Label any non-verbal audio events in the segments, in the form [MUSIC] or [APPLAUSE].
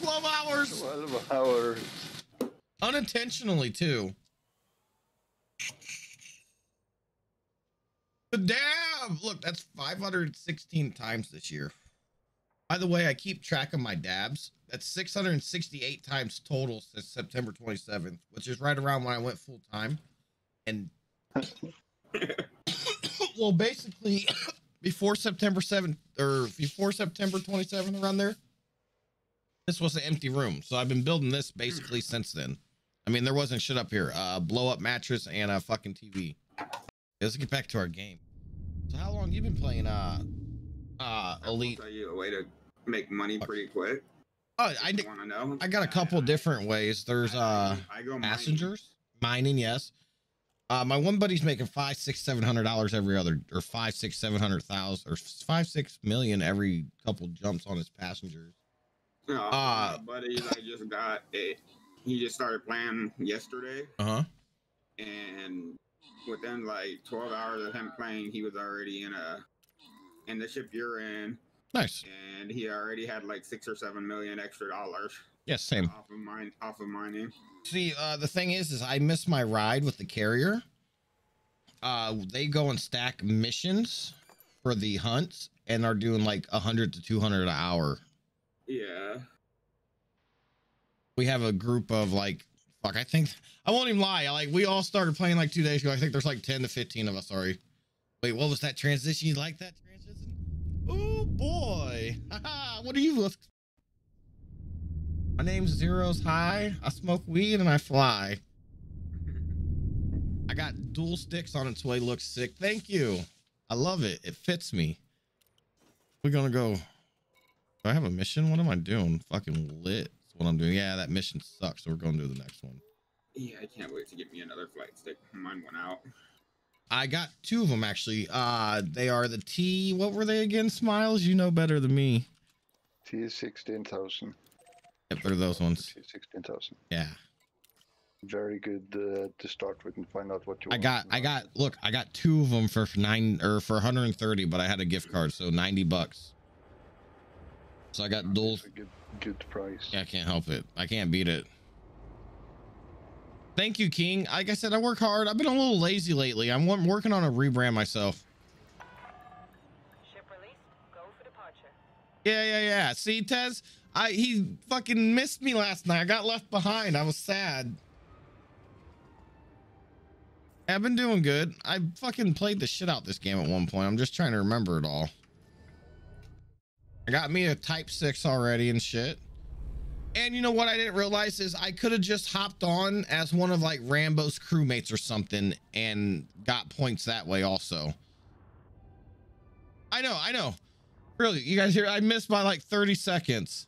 12 hours. 12 hours. Unintentionally, too. The dab! Look, that's 516 times this year. By the way, I keep track of my dabs. That's 668 times total since September 27th, which is right around when I went full time. And [COUGHS] well, basically, [COUGHS] before September 7th or before September 27th, around there, this was an empty room. So I've been building this basically since then. I mean, there wasn't shit up here. Uh, blow up mattress and a fucking TV. Let's get back to our game. So how long you been playing uh uh Elite? I'll tell you a way to make money pretty quick. Oh, I, Want to know? I got a couple different ways. There's uh I go mining. passengers mining, yes. Uh, my one buddy's making five, six, seven hundred dollars every other, or five, six, seven hundred thousand, or five, six million every couple jumps on his passengers. No, Uh, buddy I just got it. He just started playing yesterday, Uh huh. and within like 12 hours of him playing, he was already in a in the ship you're in, Nice. and he already had like six or seven million extra dollars Yes, same. off of mine off of mining. See, uh, the thing is, is I missed my ride with the carrier. Uh, they go and stack missions for the hunts and are doing like a hundred to two hundred an hour. Yeah, We have a group of like, fuck, I think I won't even lie. Like we all started playing like two days ago. I think there's like ten to fifteen of us. Sorry. Wait, what was that transition? You like that transition? Oh boy! [LAUGHS] What are you? look- My name's Zeros High. I smoke weed and I fly. I got dual sticks on its way. Looks sick. Thank you. I love it. It fits me. We're gonna go. Do I have a mission? What am I doing? Fucking lit. That's what I'm doing. Yeah, that mission sucks. So we're gonna do the next one. yeah. I can't wait to get me another flight stick. Mine went out. I got two of them actually. Uh, they are the T. What were they again? Smiles. You know better than me. T is 16,000. Yep, they're those ones. T is 16,000. Yeah. Very good uh, to start with and find out what you I want. got. I got. Look, I got two of them for nine or for 130, but I had a gift card, so 90 bucks. So I got dual. Good, good price. Yeah, I can't help it. I can't beat it. Thank you, King. Like I said, I work hard. I've been a little lazy lately. I'm working on a rebrand myself. Ship released. Go for departure. Yeah, yeah, yeah. See, Tez, I he fucking missed me last night. I got left behind. I was sad. I've been doing good. I fucking played the shit out this game at one point. I'm just trying to remember it all. I got me a Type 6 already and shit. And you know what I didn't realize is I could have just hopped on as one of like Rambo's crewmates or something and got points that way also. I know, I know. Really, you guys hear? I missed by like 30 seconds.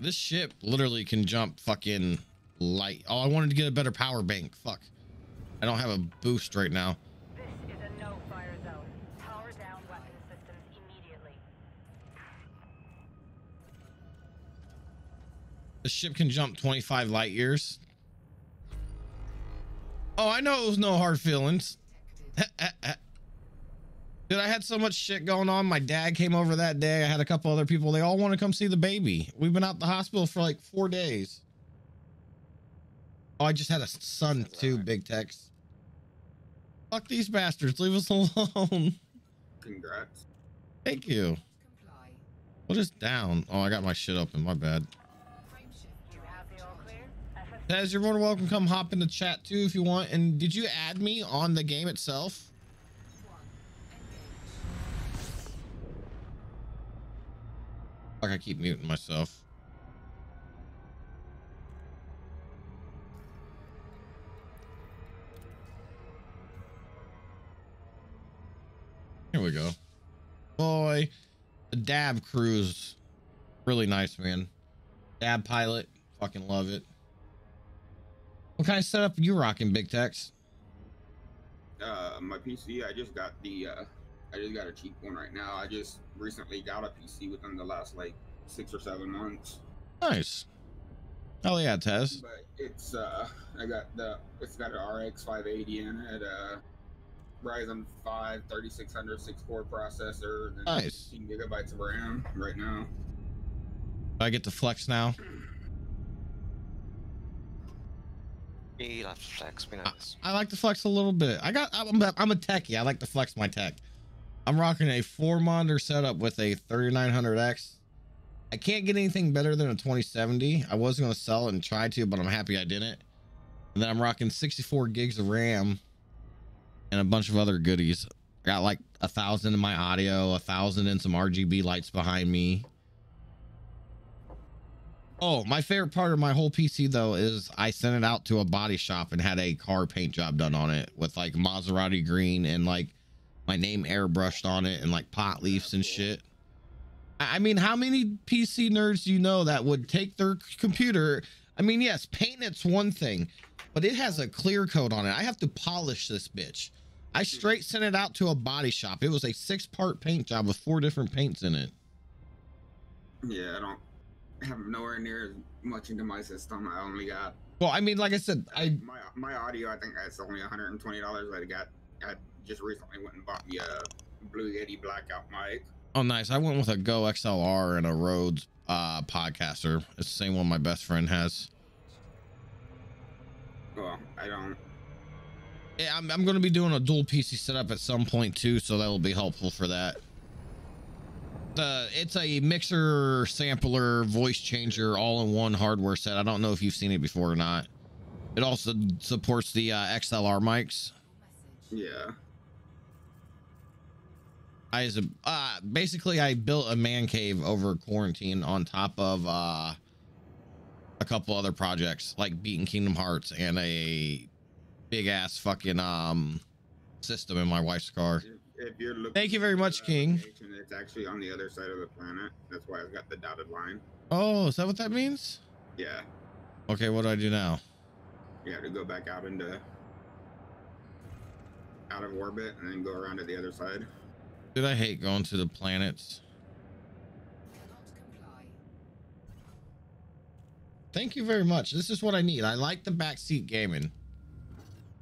This ship literally can jump fucking light. Oh, I wanted to get a better power bank. Fuck. I don't have a boost right now. The ship can jump 25 light years. Oh, I know it was no hard feelings. [LAUGHS] Dude, I had so much shit going on. My dad came over that day. I had a couple other people. They all want to come see the baby. We've been out the hospital for like four days. Oh, I just had a son too, Big Tex. Fuck these bastards. Leave us [LAUGHS] alone. Congrats. Thank you. What is down? Oh, I got my shit open. My bad. You have the all clear? FS Taz, you're more than welcome. Come hop in the chat too if you want. And did you add me on the game itself? Fuck, I keep muting myself. Here we go. Boy, the dab cruise. Really nice, man. Dab pilot. Fucking love it. What kind of setup you rocking, Big Tex? Uh, my PC. I just got the. Uh, I just got a cheap one right now. I just recently got a PC within the last like six or seven months. Nice. Hell yeah, Tez. But it's uh, I got the. It's got an RX 580 in it. Uh, Ryzen 5 3600 6 core processor, and Nice. 16 gigabytes of RAM right now. I get to flex now. [CLEARS THROAT] You to flex, we know this. I like to flex a little bit. I got. I'm a, I'm a techie. I like to flex my tech. I'm rocking a four monitor setup with a 3900X. I can't get anything better than a 2070. I was going to sell it and try to, but I'm happy I didn't. And then I'm rocking 64 gigs of RAM and a bunch of other goodies. I got like a thousand in my audio, a thousand in some RGB lights behind me. Oh, my favorite part of my whole PC though is I sent it out to a body shop and had a car paint job done on it with like Maserati green and like my name airbrushed on it and like pot leaves and shit. I mean, how many PC nerds do you know that would take their computer? I mean, yes, paint it's one thing, but it has a clear coat on it. I have to polish this bitch. I straight sent it out to a body shop. It was a six part paint job with four different paints in it. Yeah, I don't have nowhere near as much into my system. I only got Well, I mean, like I said, I my my audio. I think that's only 120 dollars. I got. I just recently went and bought me a Blue Yeti blackout mic. Oh, nice. I went with a Go XLR and a Rhodes uh, podcaster. It's the same one my best friend has. Well, I don't. Yeah, I'm, I'm going to be doing a dual PC setup at some point too, so that will be helpful for that. The it's a mixer, sampler, voice changer, all in one hardware set. I don't know if you've seen it before or not. It also supports the uh, XLR mics. Yeah. I as a uh basically I built a man cave over quarantine on top of uh a couple other projects like beating Kingdom Hearts and a big ass fucking um system in my wife's car. If you're looking. Thank you very much, King. It's actually on the other side of the planet. That's why I've got the dotted line. Oh, is that what that means? Yeah. Okay, what do I do now? You have to go back out into out of orbit and then go around to the other side. Dude, I hate going to the planets. Thank you very much. This is what I need. I like the backseat gaming.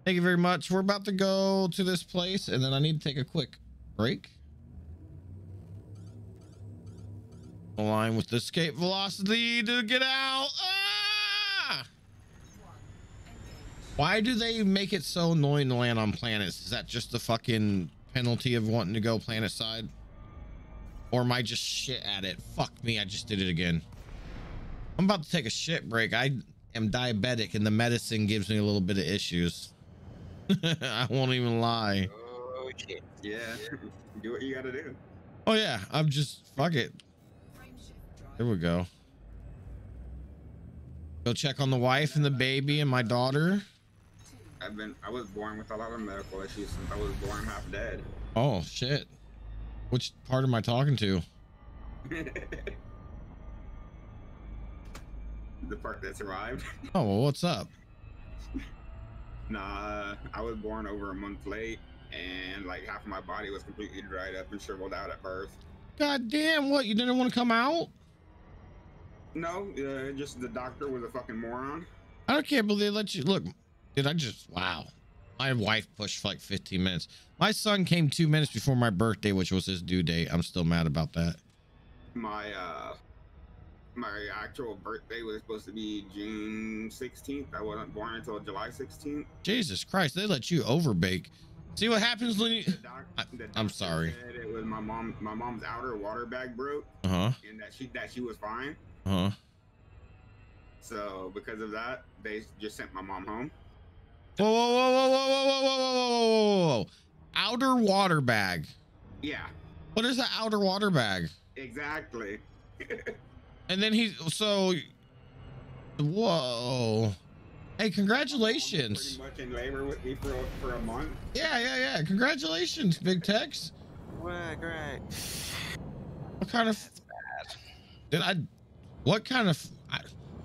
Thank you very much. We're about to go to this place and then I need to take a quick break. Align with the escape velocity to get out. Ah! Why do they make it so annoying to land on planets? Is that just the fucking penalty of wanting to go planet side? Or am I just shit at it? Fuck me, I just did it again. I'm about to take a shit break. I am diabetic and the medicine gives me a little bit of issues. [LAUGHS] I won't even lie. Oh shit. Yeah. [LAUGHS] do what you gotta do. Oh yeah, I'm just fuck it. There we go. Go check on the wife and the baby and my daughter. I've been I was born with a lot of medical issues since I was born half dead. Oh shit. Which part am I talking to? [LAUGHS] the part that survived. Oh well, what's up? Nah, I was born over a month late, and like half of my body was completely dried up and shriveled out at birth. God damn, what? You didn't want to come out? No, uh, just the doctor was a fucking moron. I can't believe they let you look. Did I just wow? My wife pushed for like 15 minutes. My son came two minutes before my birthday, which was his due date. I'm still mad about that. My uh, my actual birthday was supposed to be June 16th. I wasn't born until July 16th. Jesus Christ, they let you overbake. See what happens when you. Doc- I, I'm sorry. It was my mom. My mom's outer water bag broke, Uh huh. and that she that she was fine. Uh huh. So because of that, they just sent my mom home. Whoa, whoa, whoa, whoa, whoa, whoa, whoa, whoa, whoa, whoa, whoa, whoa. Outer water bag. Yeah, What is an outer water bag? exactly. And then he, so, whoa. Hey, congratulations. Pretty much in labor with me for for a month. Yeah, yeah, yeah. Congratulations, Big Tex. Well, great. What kind of did I? What kind of? I,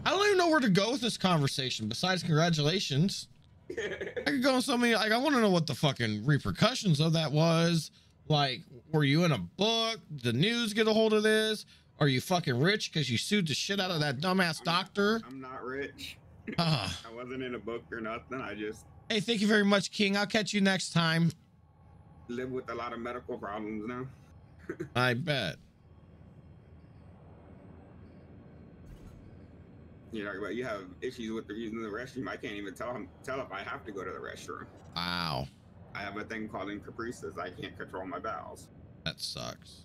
I don't even know where to go with this conversation. Besides congratulations, [LAUGHS] I could go on so many. Like, I want to know what the fucking repercussions of that was. Like, were you in a book? The news get a hold of this? Are you fucking rich because you sued the shit out of that dumbass doctor? I'm not rich. Ah. I wasn't in a book or nothing. I just Hey, thank you very much, King. I'll catch you next time. live with a lot of medical problems now. [LAUGHS] I bet. You know, but you have issues with the using the restroom. I can't even tell him tell if I have to go to the restroom. Wow. I have a thing called encopresis. I can't control my bowels. That sucks.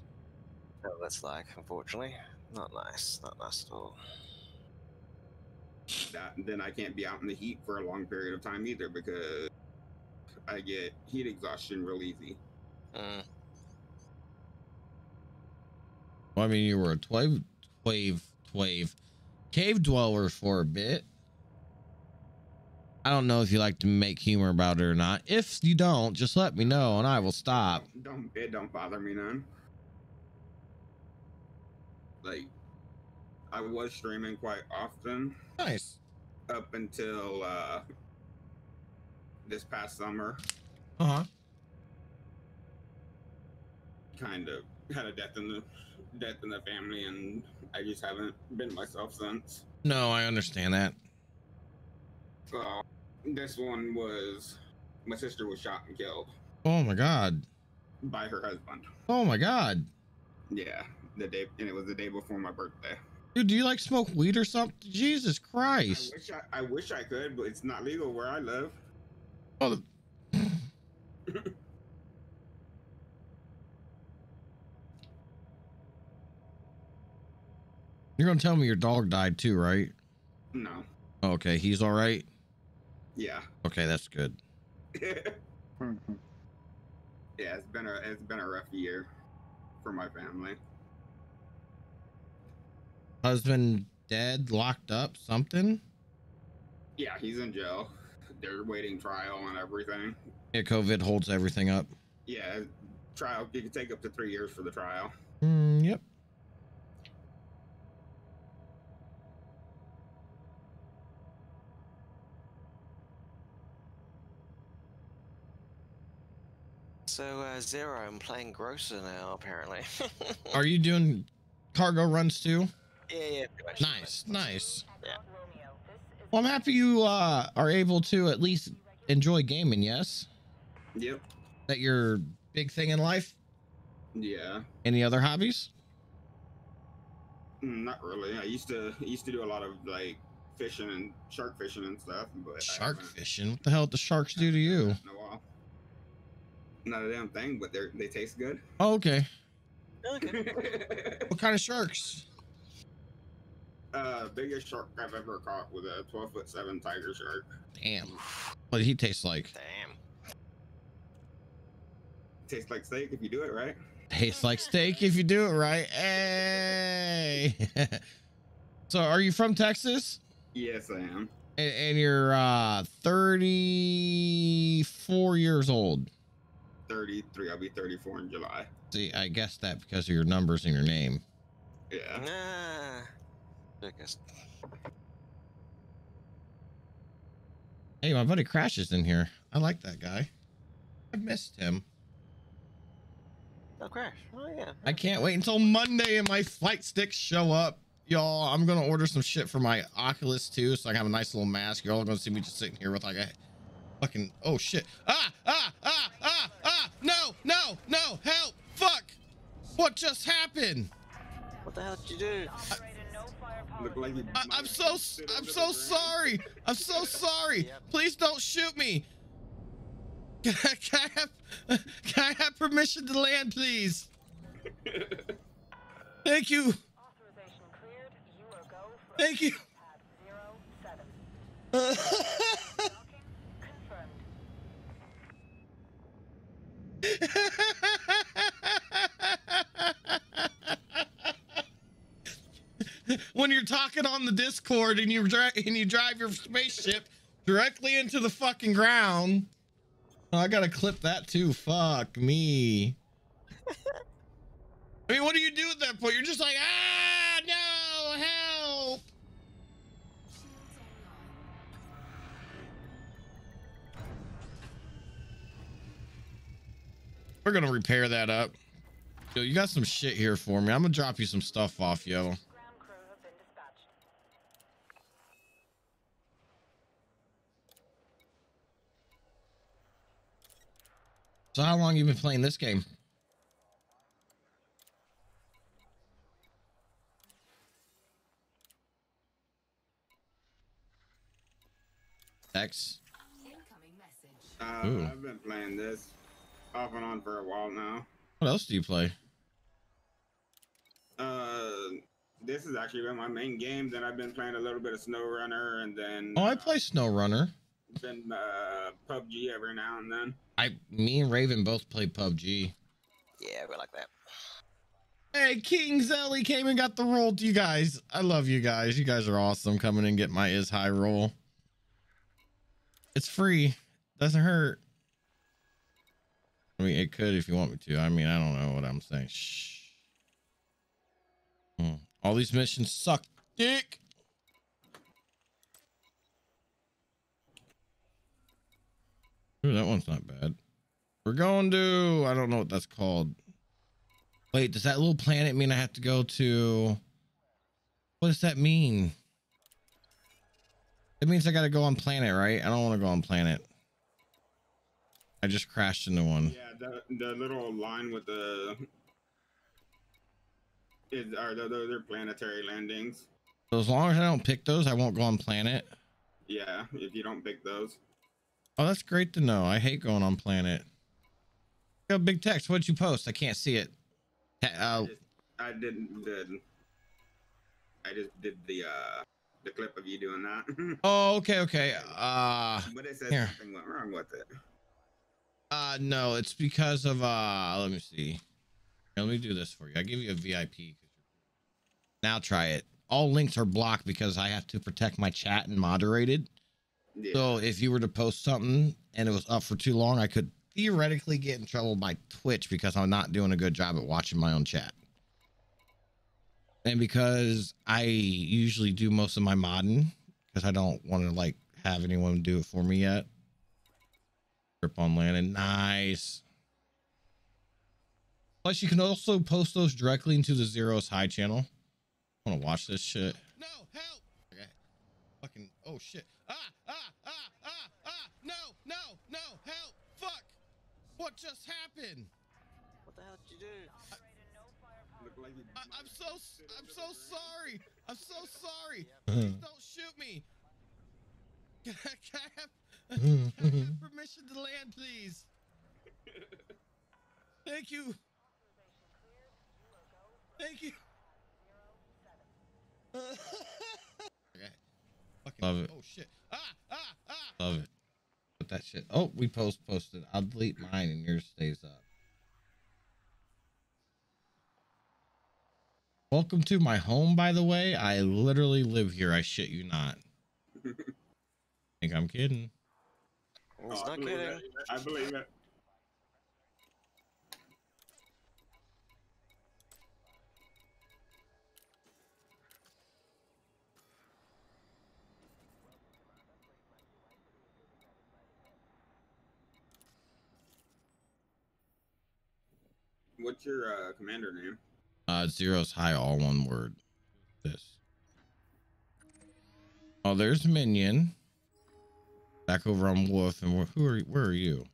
Oh, that's like, unfortunately. Not nice. Not nice at all. That then I can't be out in the heat for a long period of time either because I get heat exhaustion real easy. Mm. Well, I mean, you were a twave, twave, twave, cave dweller for a bit. I don't know if you like to make humor about it or not. If you don't, just let me know and I will stop. Don't it don't bother me none. Like I was streaming quite often Nice. up until uh this past summer. Uh huh. Kind of had a death in the death in the family and I just haven't been myself since. No, I understand that. So this one was my sister was shot and killed Oh my god. by her husband. Oh my god. Yeah, the day and it was the day before my birthday. Dude, do you like smoke weed or something? Jesus I Christ. wish I, I wish I could, but it's not legal where I live. Oh, [LAUGHS] You're gonna tell me your dog died too, right? No. Okay, he's all right. Yeah. Okay, that's good. [LAUGHS] yeah, it's been a it's been a rough year for my family. Husband dead, locked up, something. Yeah, he's in jail. They're waiting trial and everything. Yeah, COVID holds everything up. Yeah, trial. You can take up to three years for the trial. Mm, yep. So, uh, Zero, I'm playing Grosser now, apparently. [LAUGHS] Are you doing cargo runs too? Yeah, yeah. pretty much. Nice, nice. Yeah. Romeo, this is Well, I'm happy you uh, are able to at least enjoy gaming. Yes, Yep. that your big thing in life. Yeah. Any other hobbies? Mm, Not really. I used to I used to do a lot of like fishing and shark fishing and stuff, but Shark fishing. What the hell did the sharks do to you? in a while. Not a damn thing, but they are they taste good. Oh, okay. Okay. [LAUGHS] What kind of sharks? Uh, biggest shark I've ever caught was a 12 foot seven tiger shark. Damn. What did he taste like? Damn. Tastes like steak if you do it right. Tastes like steak if you do it right. Hey. [LAUGHS] so, are you from Texas? Yes, I am. And, and you're uh 34 years old. 33. I'll be 34 in July. See, I guess that because of your numbers and your name. Yeah. Nah. I guess. Hey, my buddy Crash is in here. I like that guy. I missed him. Oh, Crash. Oh, yeah. I can't wait until Monday and my flight sticks show up. Y'all, I'm gonna order some shit for my Oculus too, so I can have a nice little mask. You're all gonna see me just sitting here with like a fucking oh shit. Ah ah ah ah ah no no no help fuck what just happened? What the hell did you do? firepower. Look like you I, I'm so I'm so ground. sorry. I'm so sorry. Please don't shoot me. [LAUGHS] Can I, can I have [LAUGHS] can I have permission to land, please? [LAUGHS] Thank you. Authorization cleared. You are go for Thank you. pad zero seven. Docking confirmed. When you're talking on the Discord and you dri- and you drive your spaceship directly into the fucking ground. Oh, I gotta clip that too. Fuck me. I mean, what do you do at that point? You're just like, ah, no, help. We're gonna repair that up. Yo, you got some shit here for me. I'm gonna drop you some stuff off, yo. Ground crew have been dispatched. So how long you been playing this game? X. Uh, I've been playing this off and on for a while now. What else do you play? Uh, this has actually been my main game. Then I've been playing a little bit of SnowRunner, and then Oh, I uh, play SnowRunner. been uh, PUBG every now and then. I, me and Raven both play PUBG. Yeah, we like that. Hey, King Zelly came and got the roll to you guys. I love you guys. You guys are awesome. Coming and get my is high roll. It's free. Doesn't hurt. I mean, it could if you want me to. I mean, I don't know what I'm saying. Shh. Hmm. All these missions suck dick. Ooh, that one's not bad. We're going to, I don't know what that's called. Wait, does that little planet mean I have to go to? What does that mean? It means I got to go on planet, right? I don't want to go on planet. I just crashed into one. Yeah, the the little line with the is are those those are planetary landings. So as long as I don't pick those, I won't go on planet. Yeah, if you don't pick those. Oh, that's great to know. I hate going on planet. Yo, big Tex. What'd you post? I can't see it. I Uh, I didn't did I just did the uh the clip of you doing that. [LAUGHS] oh, okay, okay. Uh, but it says Here. something went wrong with it. uh, no, it's because of uh. Let me see. Here, let me do this for you. I give you a VIP. Now try it. All links are blocked because I have to protect my chat and moderated. Yeah. So if you were to post something and it was up for too long, I could theoretically get in trouble by Twitch because I'm not doing a good job at watching my own chat. And because I usually do most of my modding because I don't want to like have anyone do it for me yet. Grip on landing. Nice. Plus, you can also post those directly into the Zeros High channel. I want to watch this shit. No, help! Okay. Fucking, oh shit. Ah, ah, ah, ah, ah! No, no, no, help! Fuck! What just happened? What the hell did you do? Looked like you I, might I'm so, I'm so sorry. I'm so sorry. [LAUGHS] Please don't shoot me. [LAUGHS] Can I, can I have, [LAUGHS] can I have permission to land, please? Thank you. Thank you. okay. Love it. Oh shit. Ah, ah, ah. Love it. Put that shit. Oh, we post posted. I'll delete mine and yours stays up. Welcome to my home, by the way. I literally live here. I shit you not. [LAUGHS] Think I'm kidding. Oh, He's I not believe kidding. it. I believe it. What's your uh, commander name? Uh, zeros high, all one word. This. Oh, there's Minion. Back over on Wolf, and who are where are you?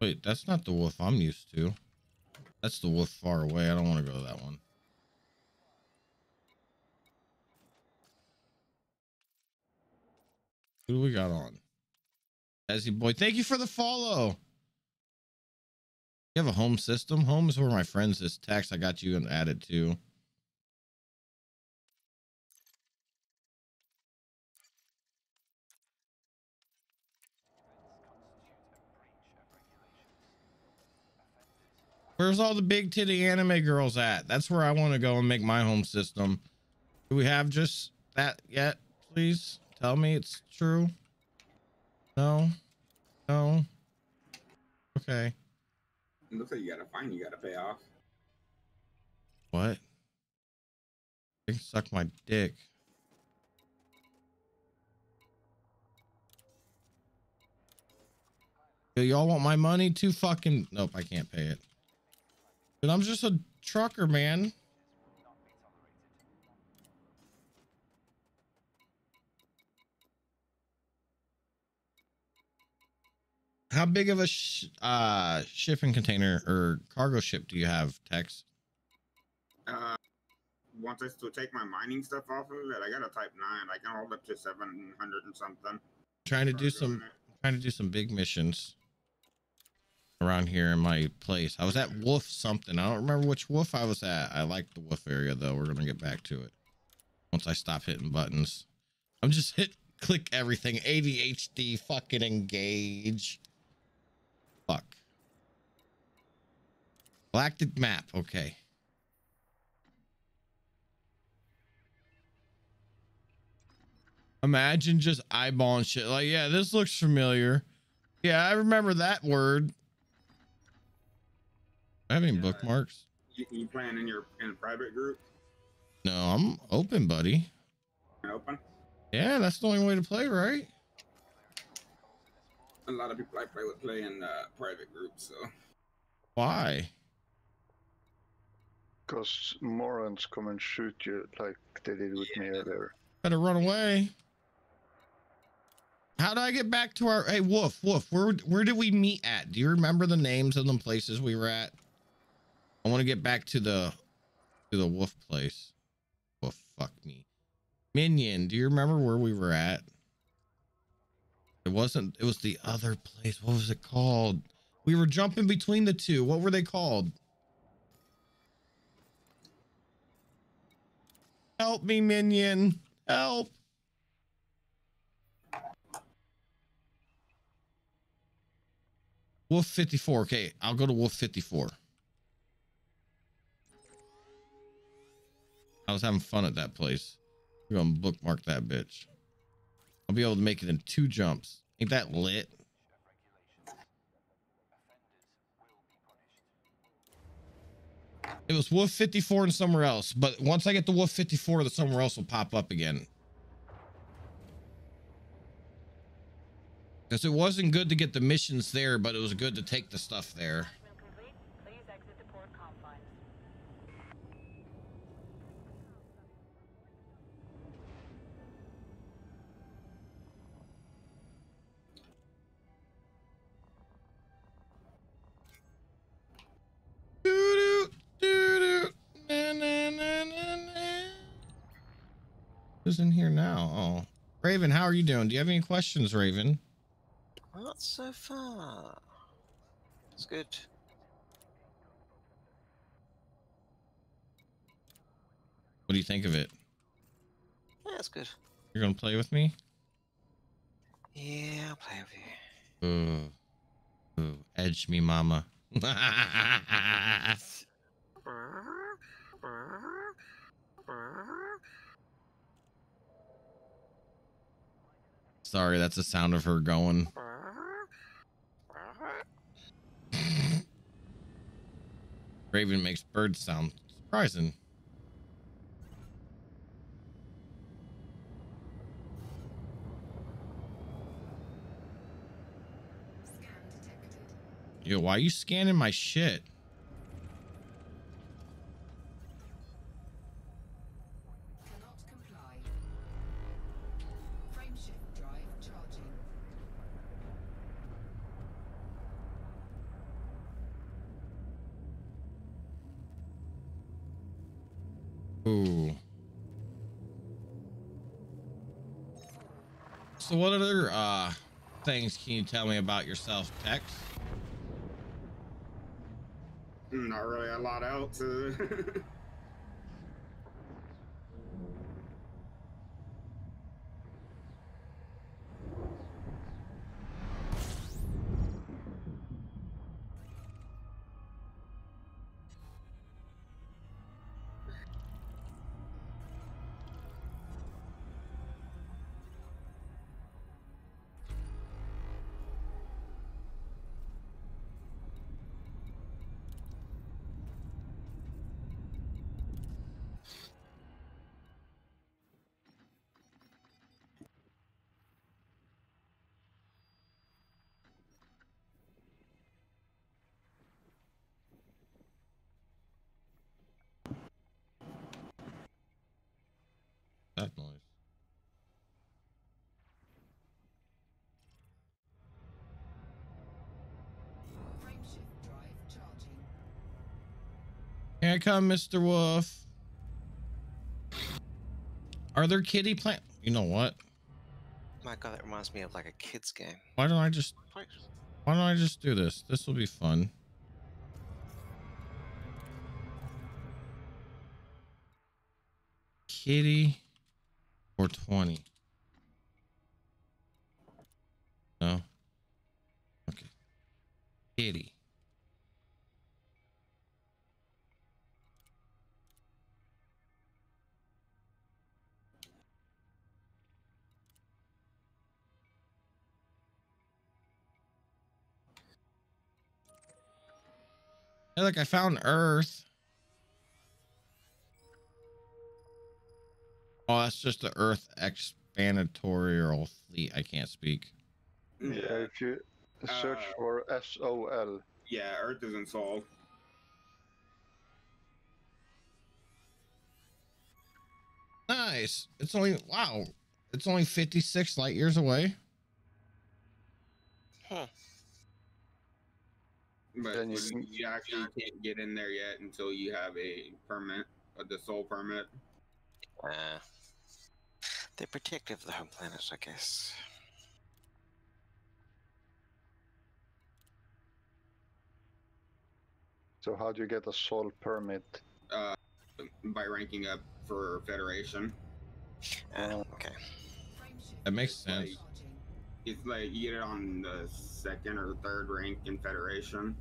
Wait, that's not the wolf I'm used to. That's the wolf far away. I don't want to go to that one. Who do we got on? Ezzy boy, thank you for the follow. You have a home system? Home is where my friends is Tex. I got you and added to. Where's all the big titty anime girls at? That's where I want to go and make my home system. Do we have just that yet? Please tell me it's true. No. No. Okay. It looks like you got a fine you got to pay off. What? They can suck my dick. Y'all want my money too? Fucking nope, I can't pay it. But I'm just a trucker, man. How big of a sh- uh, shipping container or cargo ship do you have, Tex? Uh, once I still take my mining stuff off of it, I got a Type Nine. I can hold up to seven hundred and something. Trying to do some it. trying to do some big missions around here in my place. I was at Wolf something. I don't remember which wolf I was at. I like the wolf area though. We're gonna get back to it once I stop hitting buttons. I'm just hit click everything. ADHD fucking engage. Fuck. Galactic map. Okay. Imagine just eyeballing shit. Like, yeah, this looks familiar. Yeah, I remember that word. I have any Yeah. bookmarks? You, you playing in your in a private group? No, I'm open, buddy. and Open. Yeah, that's the only way to play, right? A lot of people I play with play in uh, private groups. So Why? Because morons come and shoot you like they did with me earlier. Better run away. How do I get back to our hey Wolf, Wolf, where where did we meet at? Do you remember the names of the places we were at? I want to get back to the to the wolf place. Wolf, fuck me. Minion, do you remember where we were at? It wasn't it was the other place. What was it called? We were jumping between the two. What were they called? Help me, Minion. Help. Wolf 54. Okay, I'll go to Wolf 54. I was having fun at that place. We're gonna bookmark that bitch. I'll be able to make it in two jumps. Ain't that lit? It was Wolf 54 and somewhere else, but once I get to Wolf 54, the somewhere else will pop up again. Because it wasn't good to get the missions there, but it was good to take the stuff there. Who's in here now? Oh, Raven, how are you doing? Do you have any questions, Raven? Not so far. It's good. What do you think of it? Yeah, it's good. You're gonna play with me? Yeah, I'll play with you. Ooh, ooh, edge me, mama. [LAUGHS] [LAUGHS] Sorry, that's the sound of her going. Raven makes birds sound surprising. Yo, why are you scanning my shit? What other uh things can you tell me about yourself, Tex? not really a lot else. [LAUGHS] that noise? Here I come, Mr. Wolf. Are there kitty plant? You know what? My God, that reminds me of like a kids game. Why don't I just? Why don't I just do this? This will be fun. Kitty or 20. No. Okay. Kitty. Hey, look, I found Earth. Oh, that's just the Earth expandatorial fleet. I can't speak. Yeah, if you search Uh, for SOL, Yeah, Earth isn't Sol. Nice. It's only wow. It's only 56 light years away. Huh. But Then you you, actually can't get in there yet until you have a permit, a the Sol permit. Uh, they're protective of the home planet, I guess. so how do you get a SOL permit? Uh, by ranking up for Federation. Uh, Oh. okay. That makes Like- sense. charging. It's like you get it on the second or third rank in Federation.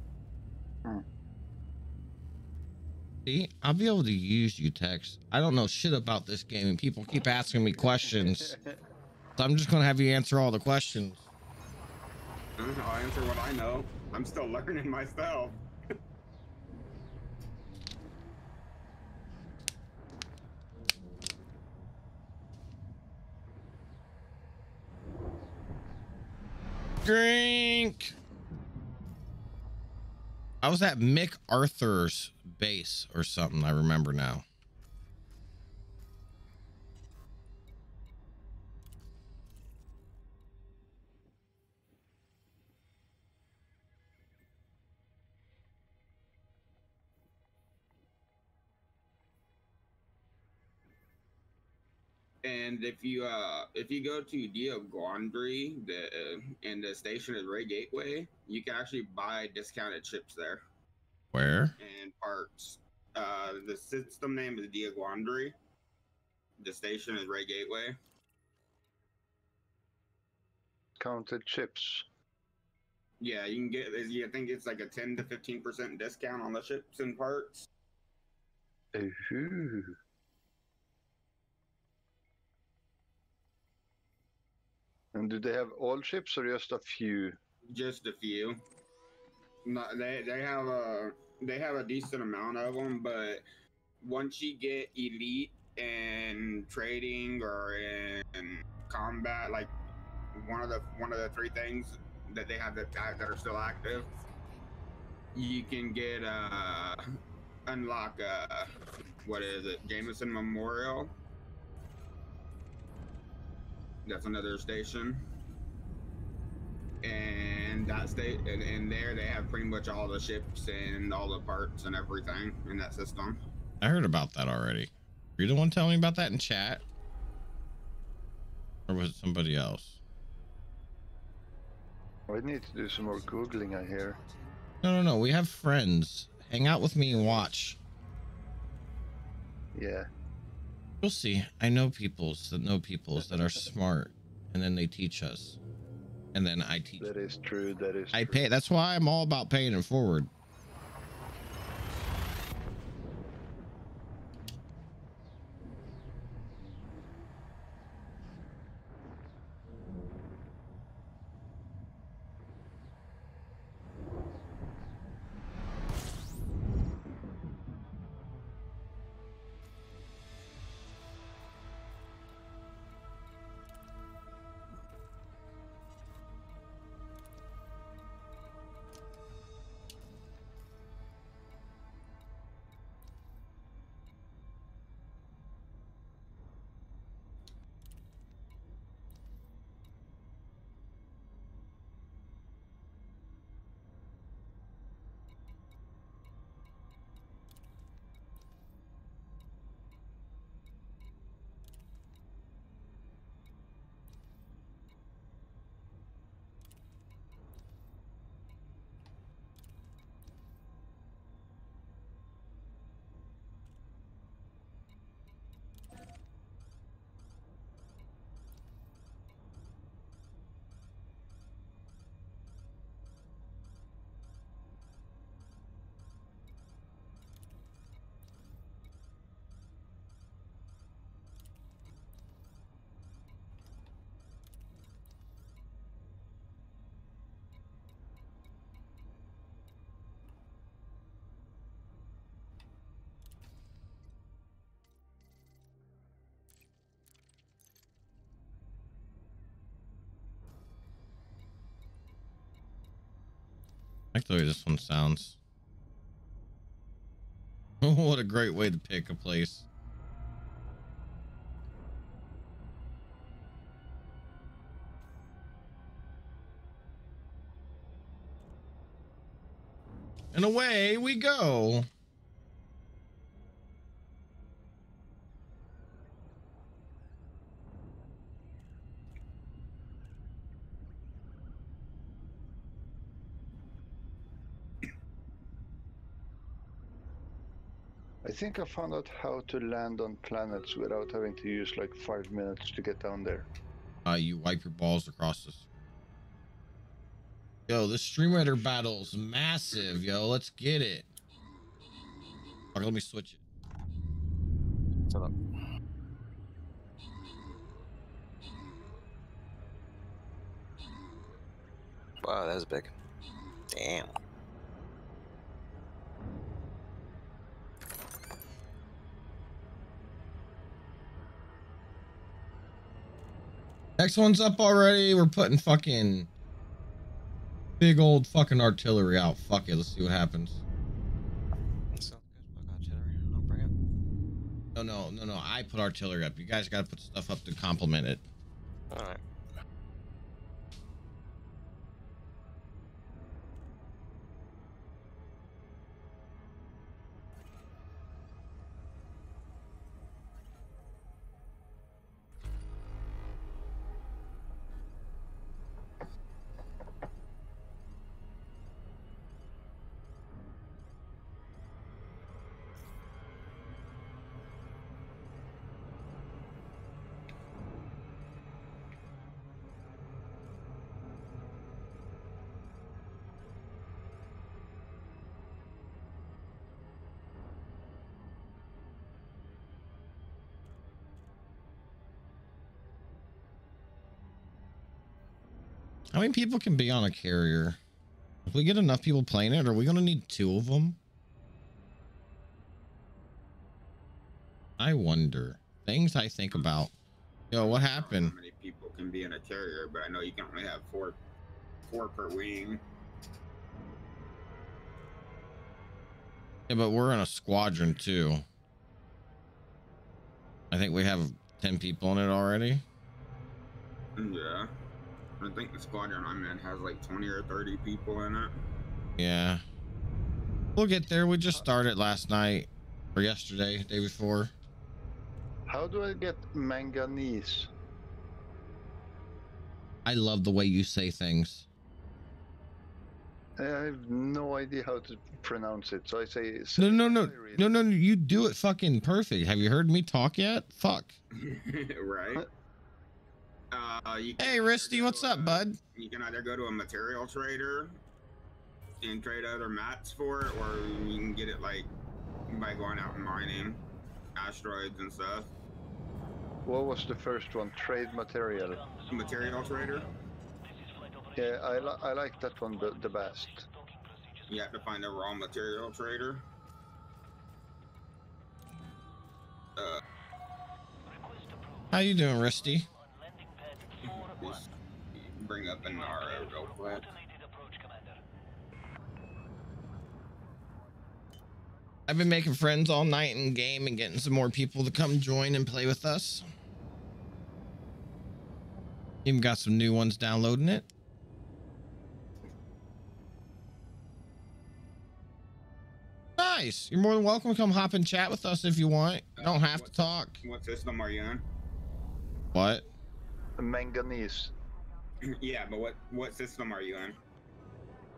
See, I'll be able to use you Tex. I don't know shit about this game, and people keep asking me questions. So I'm just gonna have you answer all the questions. Uh, I'll answer what I know. I'm still [LAUGHS] learning myself. Drink. I was at Mick Arthur's base or something. I remember now. And if you uh if you go to Diaguandri, the uh, and the station is Ray Gateway, you can actually buy discounted chips there Where? and parts. Uh, the system name is Diaguandri. The station is Ray Gateway. Counted chips. Yeah, you can get. I think it's like a ten to fifteen percent discount on the chips and parts. Ooh. And do they have all chips or just a few? Just a few. No, they they have a they have a decent amount of them, but once you get elite in trading or in combat, like one of the one of the three things that they have that that are still active, you can get uh unlock uh what is it Jameson Memorial. That's another station and that state and, and there they have pretty much all the ships and all the parts and everything in that system I heard about that already. Were you the one telling me about that in chat? Or was it somebody else? I need to do some more googling. I hear. No, no, no. We have friends. Hang out with me and watch. Yeah. You'll see. I know peoples that know peoples that are smart, and then they teach us, and then I teach. That is true. That is. I true. pay. That's why I'm all about paying it forward. Like the way this one sounds. [LAUGHS] what a great way to pick a place. And away we go. Think I found out how to land on planets without having to use like five minutes to get down there. Uh, you wipe your balls across this. Yo, this Stream Raider battle's massive, yo. Let's get it. Okay, let me switch it. So look. Wow, that was big. Damn. Next one's up already. We're putting fucking big old fucking artillery out. Fuck it. Let's see what happens. Sounds good. Fuck artillery. I'll bring it. No, no, no, no. I put artillery up. You guys got to put stuff up to complement it. Alright. How many people can be on a carrier? If we get enough people playing it, are we going to need two of them? I wonder. Things I think about. Yo, what I don't know happened? How many people can be in a carrier? But I know you can only have four, four per wing. Yeah, but we're in a squadron too. I think we have 10 people in it already. Yeah. I think the squadron I'm in has like 20 or 30 people in it. Yeah. We'll get there. We just started last night or yesterday, day before. How do I get manganese? I love the way you say things. I have no idea how to pronounce it, so I say. No, no, no, no, no. no, You do it fucking perfect. Have you heard me talk yet? Fuck. [LAUGHS] right? Uh, you can Hey, Risty, what's to up, a- bud? You can either go to a material trader and trade other mats for it, or you can get it like by going out and mining asteroids and stuff. What was the first one? Trade material. Material trader, Yeah, I, li- I like that one the, the best. you have to find a raw material trader. Uh, How you doing, Risty? Just bring up Inara real quick. I've been making friends all night in game and getting some more people to come join and play with us. Even got some new ones downloading it. Nice. You're more than welcome to come hop and chat with us if you want. You don't have to talk. What system are you in? What? Manganese. [CLEARS THROAT] yeah, but what what system are you in?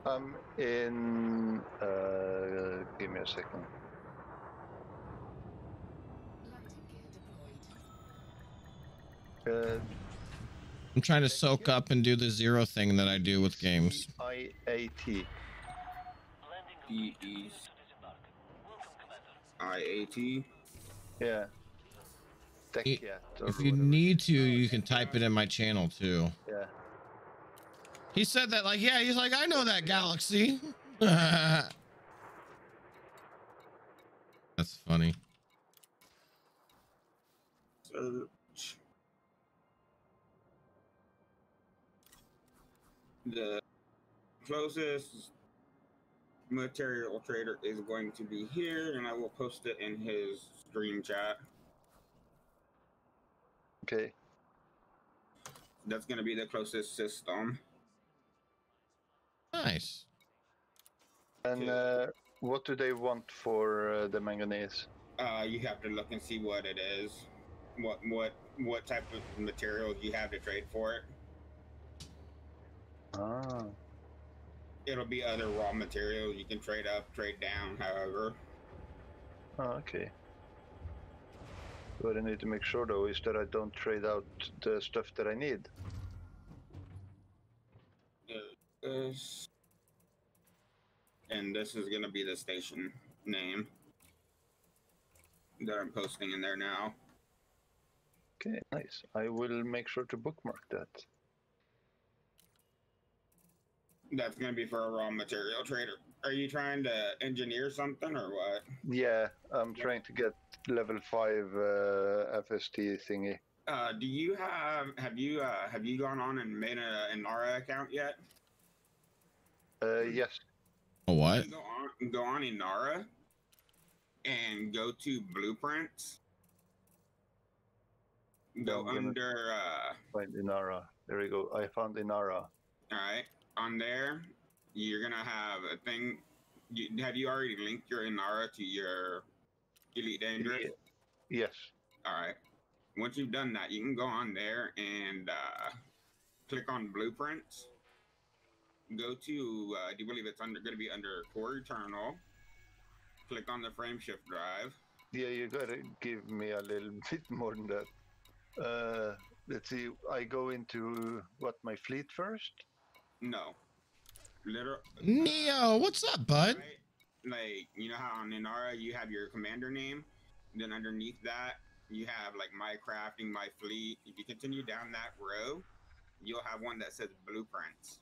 I'm in. Uh, give me a second. Landing gear deployed. Uh, I'm trying to soak up and do the zero thing that I do with games. IAT. E E I A T. Yeah. Tech I- yet, If you need to, you can type it in my channel too. Yeah. He said that like, yeah, he's like, I know that galaxy. [LAUGHS] That's funny. Search. The closest material trader is going to be here, and I will post it in his stream chat. Okay. That's going to be the closest system. Nice. And uh, what do they want for uh, the manganese? Uh, you have to look and see what it is, what what what type of material you have to trade for it. Ah. It'll be other raw materials you can trade up, trade down, however. ah, okay. What I need to make sure though is that I don't trade out the stuff that I need. This. And this is gonna be the station name that I'm posting in there now. Okay, nice. I will make sure to bookmark that. That's gonna be for a raw material trader. Are you trying to engineer something or what? Yeah, I'm Yeah. trying to get level five uh, FSD thingy. Uh, do you have have you uh, have you gone on and made a Inara account yet? Uh, yes. A what? Go on, go on Inara, and go to blueprints. Go I'm under uh, Find Inara. There we go. I found Inara. all right on there. You're gonna have a thing. You, have you already linked your Inara to your Elite Dangerous? Ye- Yes. All right. Once you've done that, you can go on there and uh, click on blueprints. Go to, uh, do you believe it's under going to be under Core Internal? Click on the frame shift drive. Yeah, you gotta give me a little [LAUGHS] bit more than that. Uh, let's see. I go into what my fleet first. No, literal. Neo, what's up, bud? Right? Like you know how on Inara you have your commander name, then underneath that you have like my crafting, my fleet. If you continue down that row, you'll have one that says blueprints.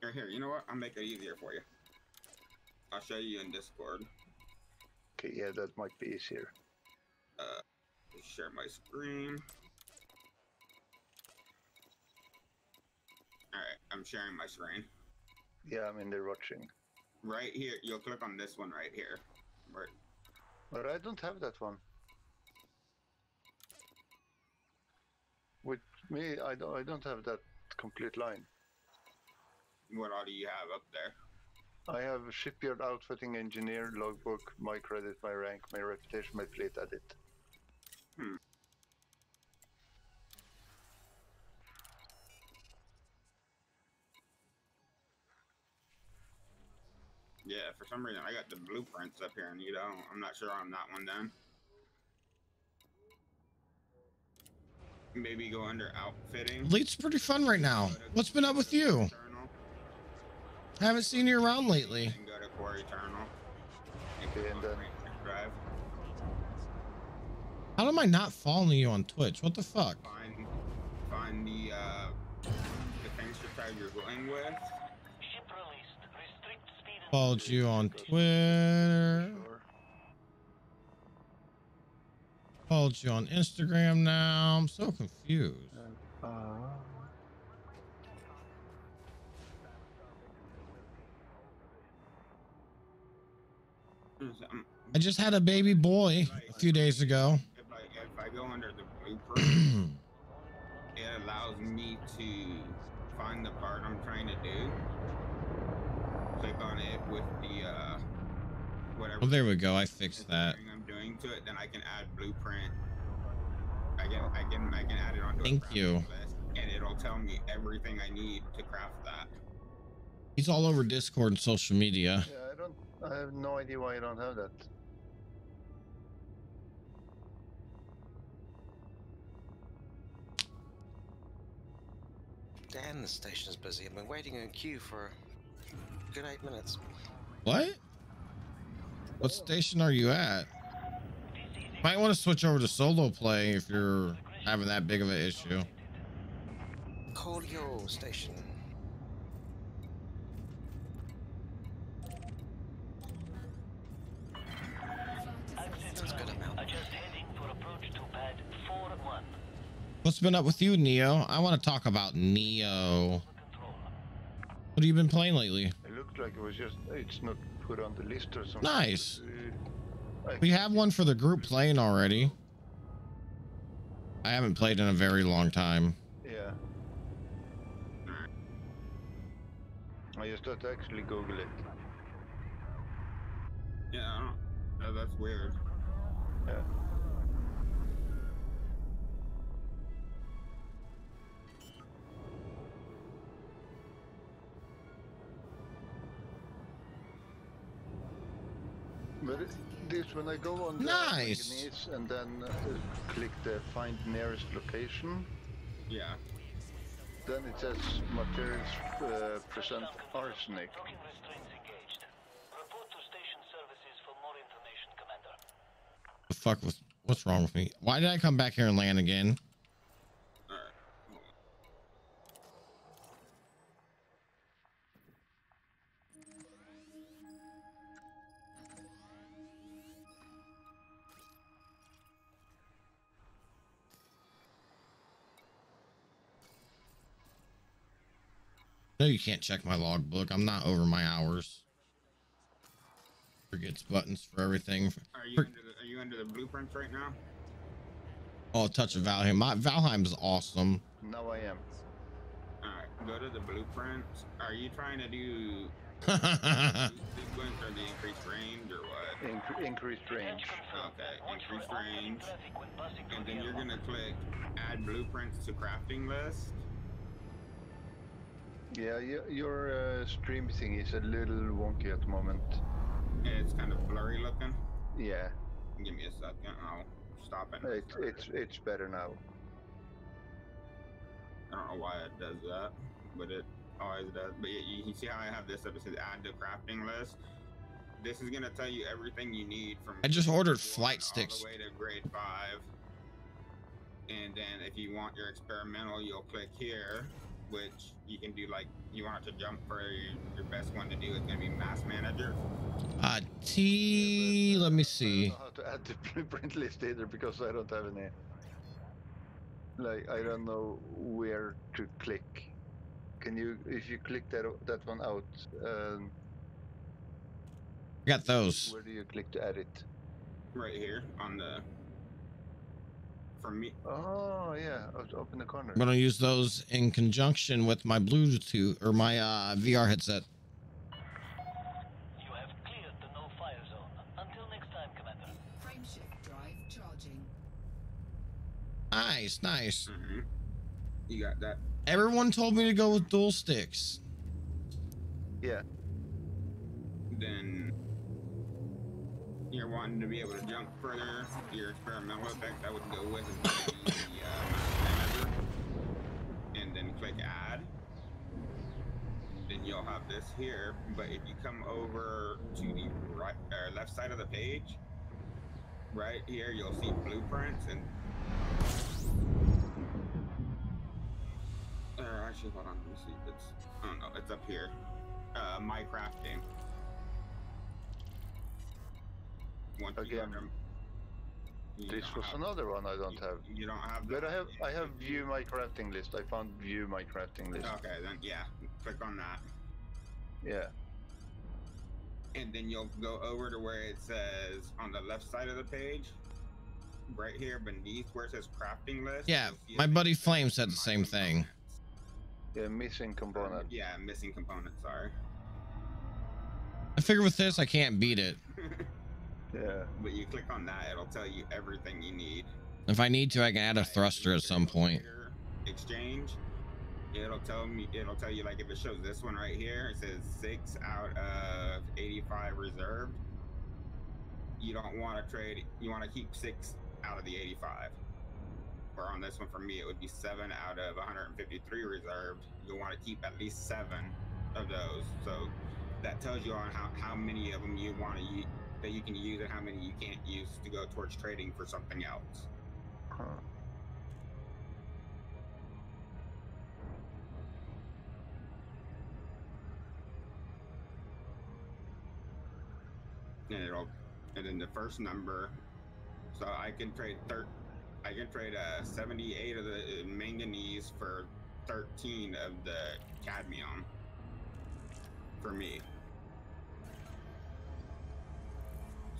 Here, here. You know what? I'll make it easier for you. I'll show you in Discord. Okay, yeah, that might be easier. Uh, share my screen. All right, I'm sharing my screen. Yeah, I'm in there watching. Right here, you'll click on this one right here. Right. But I don't have that one. With me, I don't. I don't have that complete line. What all do you have up there? I have a shipyard outfitting engineer, logbook, my credit, my rank, my reputation, my fleet edit. Yeah, for some reason I got the blueprints up here and you don't. I'm not sure on that one then. Maybe go under outfitting. Elite's pretty fun right now. What's been up with you? Eternal, Haven't seen you around lately. and go to Core Internal. And Okay, click and on then- Drive. How am I not following you on Twitch? What the fuck? Find, find the uh, defense drive you're going with. Ship released. Restrict speed and Followed you on Twitter. Followed you on Instagram now. I'm so confused. I just had a baby boy a few days ago. If I go under the blueprint, it allows me to find the part I'm trying to do. Click on it with the uh, whatever. Oh, there we go. I fixed that. I'm doing to it, then I can add blueprint. I can I can I can add it onto a Thank you. list, and it'll tell me everything I need to craft that. He's all over Discord and social media. yeah, I don't. I have no idea why I don't have that. Damn, the station's busy. I've been waiting in queue for a good eight minutes. What? What station are you at? Might want to switch over to solo play if you're having that big of an issue. Call your station. That's a good amount. Adjust heading for approach to pad 4-1. What's What's been up with you, Neo? I want to talk about Neo. What have you been playing lately? It like it was just. It's not put on the list or something. Nice. Uh, We have one for the group playing already. I haven't played in a very long time. Yeah. I just had to actually Google it. Yeah, I don't. That's weird. Yeah. But it- this, when I go on the Nice. manganese and then uh, click the find nearest location, Yeah. then it says materials uh, present arsenic. Docking restraints engaged. Report to station services for more information, Commander. The fuck was what's wrong with me? Why did I come back here and land again? No, you can't check my logbook. I'm not over my hours. Forgets buttons for everything. Are you For- under the, Are you under the blueprints right now? Oh, touch of Valheim. My Valheim is awesome. No, I am. All right. Go to the blueprints. Are you trying to do [LAUGHS] sequence or the increased range or what? Incre- increased range. Okay, increased range. traffic when passing through And then you're gonna click add blueprints to crafting list. Yeah, y- your uh, stream thing is a little wonky at the moment. Yeah, It's kind of blurry looking. Yeah, Give me a second. I'll stop it. it's restart it's it's better now. I don't know why it does that, but it always does. But you, you see how I have this up? It says add to crafting list. This is gonna tell you everything you need from. I just ordered grade one flight all sticks. the way to grade five. And then if you want your experimental, you'll click here, which you can do like you want it to jump for your, your best one to do is gonna be mass manager. Uh, T. Let me I see. don't know how to add the blueprint list either because I don't have any. Like I don't know where to click. Can you, if you click that that one out, um, I got those. where do you click to add it? right here on the for me Oh yeah, out- up in the corner. I'm gonna use those in conjunction with my Bluetooth or my uh, VR headset. You have cleared the no-fire zone. Until next time, Commander. Frameshift drive charging. Nice, nice. Mhm. you got that Everyone told me to go with dual sticks. Yeah, then you're wanting to be able to jump further your experimental effect that would go with the uh, and then click add. Then you'll have this here but if you come over to the right or left side of the page right here you'll see blueprints and or actually hold on let me see it's oh no it's up here. Uh my crafting Once you Again, them- you this was have- another one I don't you, have. You don't have. But I have I have If view you- my crafting list. I found view my crafting list. Okay, then yeah, click on that, Yeah. and then you'll go over to where it says on the left side of the page, right here beneath where it says crafting list. Yeah, you'll see a my buddy Flame said the same thing. Yeah, missing component. Um, yeah, missing component. Sorry. I figure with this, I can't beat it. [LAUGHS] Yeah. but you click on that, it'll tell you everything you need. If I need to, I can add a thruster at some point. Exchange. It'll tell me. It'll tell you like if it shows this one right here. It says six out of eighty-five reserved. You don't want to trade. You want to keep six out of the eighty-five. Or on this one for me, it would be seven out of 153 reserved. You'll want to keep at least seven of those. So that tells you on how, how many of them you want to use that you can use and how many you can't use to go towards trading for something else. Huh. and it'll and then the first number so i can trade thir- I can trade uh 78 of the uh, manganese for 13 of the cadmium for me.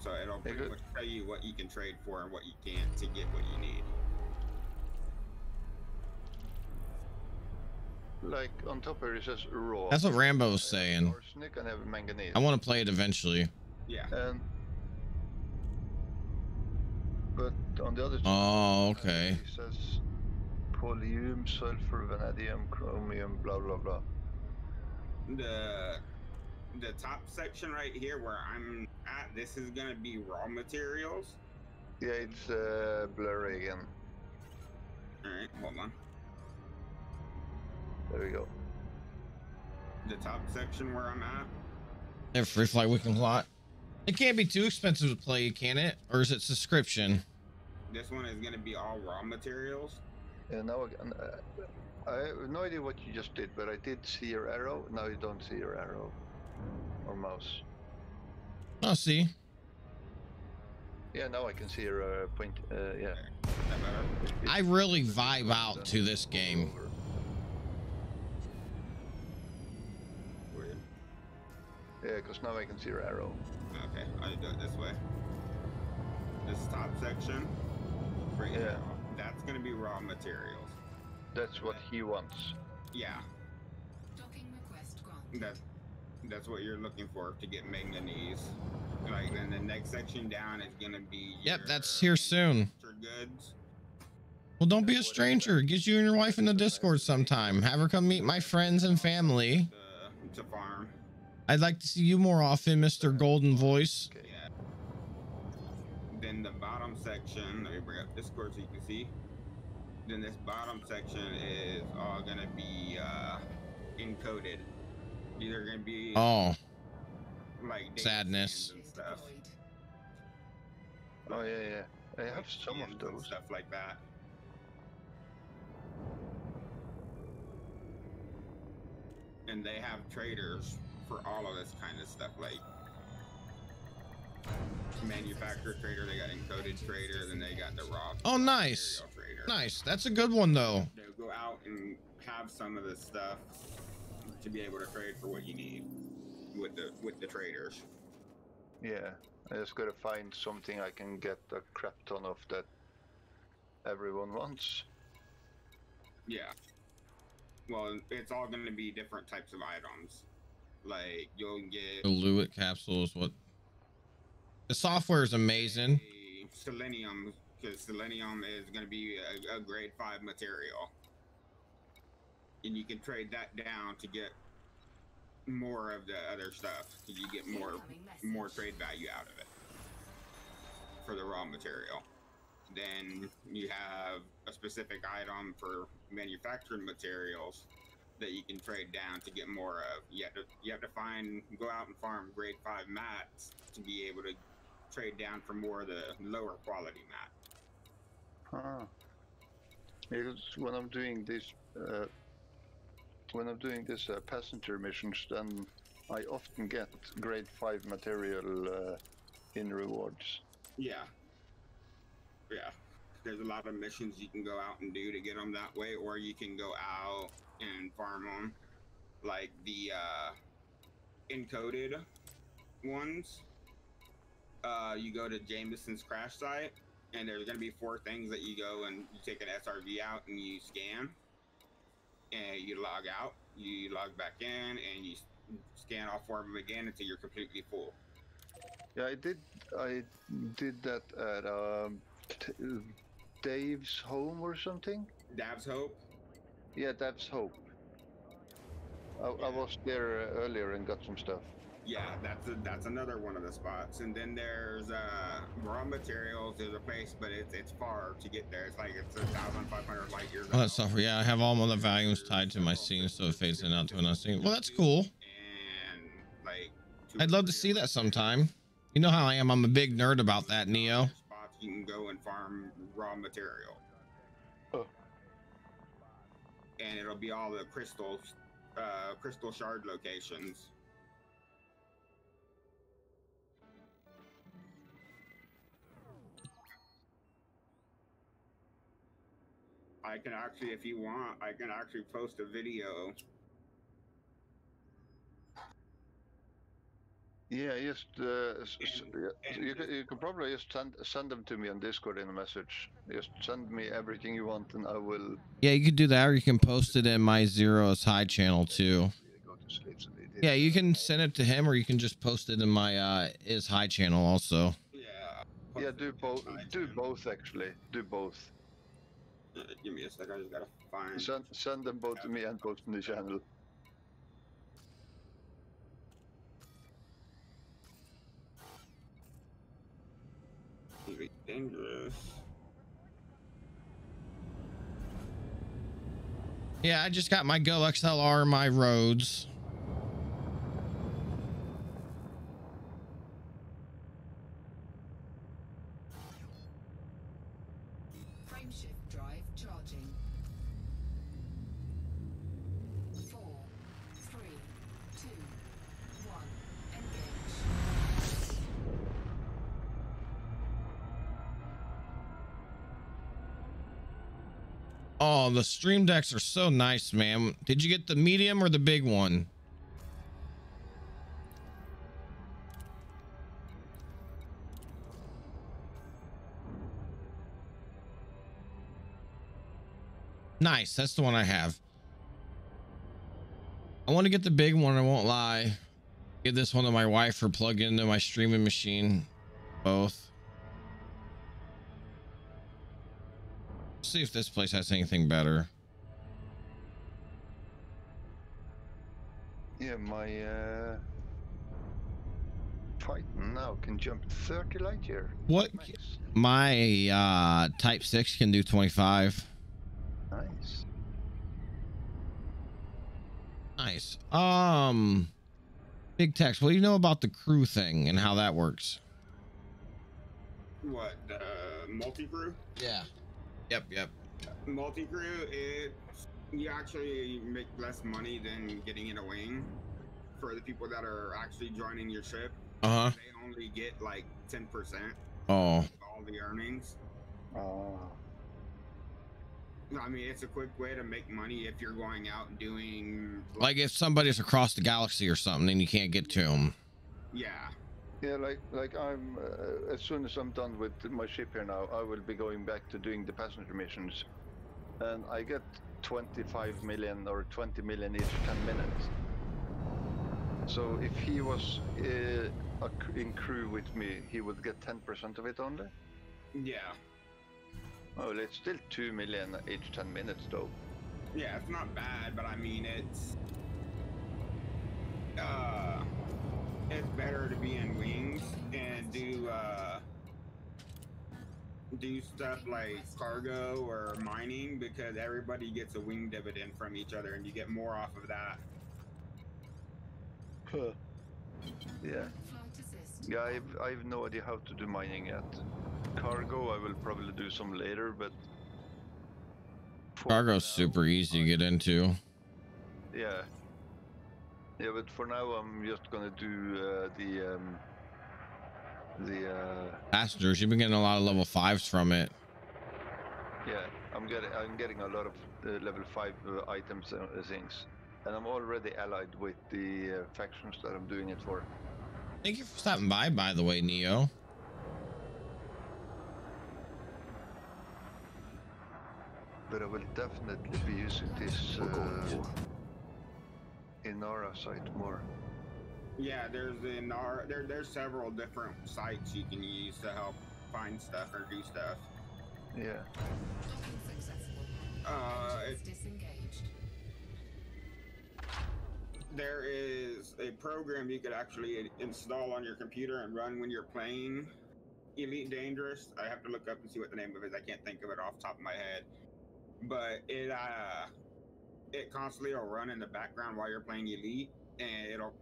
So it'll pretty good. much tell you what you can trade for and what you can't to get what you need. Like on top here it says raw. That's what Rambo's uh, saying. Arsenic and have manganese. I want to play it eventually. Yeah. And but on the other Oh, uh, okay. It says polonium, sulfur, vanadium, chromium, blah blah blah. the the top section right here where I'm at, this is gonna be raw materials. Yeah, it's uh, blurry again. Alright, hold on. There we go. The top section where I'm at, There, free flight weekend plot. It can't be too expensive to play, can it? Or is it subscription? this one is gonna be all raw materials. Yeah, now I, can- uh, I have no idea what you just did, but I did see your arrow. Now you don't see your arrow or mouse. I'll see. Yeah, now I can see your uh, point. Uh, yeah. I really vibe out to this game. Weird. Yeah, because now I can see your arrow. Okay, I do it this way. This top section, right Yeah. here, that's gonna be raw materials. That's what he wants. Yeah, Docking request granted. that that's what you're looking for to get manganese. Like then the next section down is gonna be Yep, that's here soon. goods. Well, don't be a stranger. Get you and your wife in the Discord sometime. Have her come meet my friends and family. To, to farm. I'd like to see you more often, Mr. Golden Voice. Okay. Yeah. Then the bottom section, let me bring up Discord so you can see. Then this bottom section is all gonna be uh, encoded. These are gonna be Oh, like sadness. and stuff. Oh yeah, yeah. I have some of those. stuff like that. And they have traders for all of this kind of stuff, like manufacturer trader. They got encoded trader, then they got the raw. Oh, nice. nice. That's a good one, though. They'll go out and have some of this stuff to be able to trade for what you need with the with the traders. Yeah. I just gotta find something I can get a crap ton of that everyone wants. Yeah. Well, it's all going to be different types of items. Like you'll get The Lewitt capsule is what. The software is amazing. selenium because selenium is going to be a, a grade five material, and you can trade that down to get more of the other stuff. 'cause You get more more trade value out of it for the raw material. Then you have a specific item for manufacturing materials that you can trade down to get more of. You have to you have to find go out and farm grade five mats to be able to trade down for more of the lower quality mat. Huh. Because when I'm doing this, uh, when I'm doing this uh, passenger missions, then I often get grade five material uh, in rewards. Yeah. Yeah. There's a lot of missions you can go out and do to get them that way, or you can go out and farm them. Like the uh, encoded ones. Uh, you go to Jameson's crash site, and there's going to be four things that you go and you take an SRV out and you scan, and you log out. You log back in, and you scan all four of them again until you're completely full. Yeah, I did. I did that at um, Dave's home or something. Dav's Hope. Yeah, that's Hope. I, I was there uh, earlier and got some stuff. Yeah, that's a, that's another one of the spots. And then there's uh, raw materials. There's a place, but it's it's far to get there. It's like it's a thousand five hundred light years. Oh, out. that software. Yeah, I have all of the volumes tied to my scene, so it fades in and out to another scene. Well, that's cool. And like, I'd love to see that sometime. You know how I am. I'm a big nerd about that, Neo. Spots you can go and farm raw material. Oh. And it'll be all the crystals, uh, crystal shard locations. I can actually, if you want, I can actually post a video. Yeah, just uh, s- s- And- and you can, you can probably just send send them to me on Discord in a message. Just send me everything you want, and I will Yeah, you could do that, or you can post it in my Zero's High channel too. go to sleep. So they did Yeah, you can send it to him, or you can just post it in my uh is high channel also. Yeah. Yeah, do both. Do both actually. Do both. Uh, give me a second. I just gotta find. Send send them both to me and post in the channel. Elite dangerous. Yeah, I just got my GoXLR, my roads. Oh, the stream decks are so nice, man. Did you get the medium or the big one? Nice. That's the one I have. I want to get the big one. I won't lie. Give this one to my wife or plug into my streaming machine. Both. See if this place has anything better. Yeah, my uh, Titan now can jump 30 light year. What? Nice. My uh Type 6 can do 25. Nice. Nice. Um Big Tex, what do you know about the crew thing and how that works? What? Uh, multi crew? Yeah. Yep, yep. Multi crew, it's you actually make less money than getting in a wing. For the people that are actually joining your ship, Uh-huh. they only get like ten percent Oh. of all the earnings. Oh. I mean, it's a quick way to make money if you're going out and doing Like if somebody's across the galaxy or something and you can't get to them. yeah, Yeah, like like I'm uh, as soon as I'm done with my ship here now, I will be going back to doing the passenger missions, and I get 25 million or 20 million each 10 minutes. So if he was uh, in crew with me, he would get 10% of it only. yeah, Oh, well, it's still 2 million each 10 minutes though. yeah. It's not bad, but I mean, it's uh, it's better to be in wings and do uh do stuff like cargo or mining because everybody gets a wing dividend from each other, and you get more off of that. Huh. Yeah. Yeah, I've, I've no idea how to do mining yet. Cargo, I will probably do some later, but. for Cargo's super easy to get into. Yeah. Yeah, but for now I'm just gonna do uh, the um, the uh, Passengers, you've been getting a lot of level fives from it. yeah. I'm getting I'm getting a lot of uh, level five uh, items and uh, things, and I'm already allied with the uh, factions that I'm doing it for. Thank you for stopping by, by the way, Neo. But I will definitely be using this uh, Inara site more. Yeah, there's in our there there's several different sites you can use to help find stuff or do stuff. Yeah. Uh, Engines disengaged. there is a program you could actually install on your computer and run when you're playing Elite Dangerous. I have to look up and see what the name of it is. I can't think of it off the top of my head. But it uh it constantly will run in the background while you're playing Elite and it'll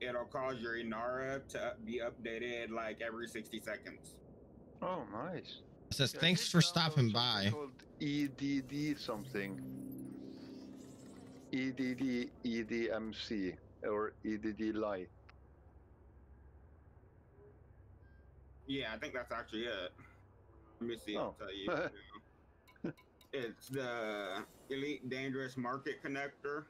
it'll cause your Inara to be updated like every 60 seconds. Oh, nice. It says thanks for stopping by. Called EDD something. E EDD EDMC or EDD Lite. Yeah, I think that's actually it. Let me see. I'll Oh. tell you. [LAUGHS] It's the Elite Dangerous Market Connector.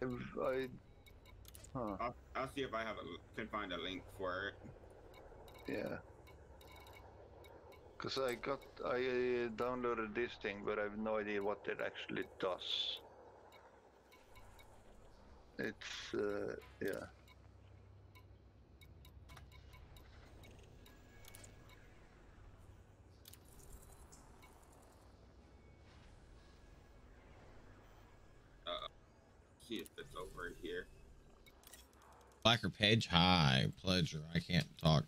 If I. Huh. I'll, I'll see if I have a can find a link for it. Yeah. Cause I got I uh, downloaded this thing, but I have no idea what it actually does. It's uh, yeah. See if it's over here. Blacker Page, hi, pleasure. I can't talk.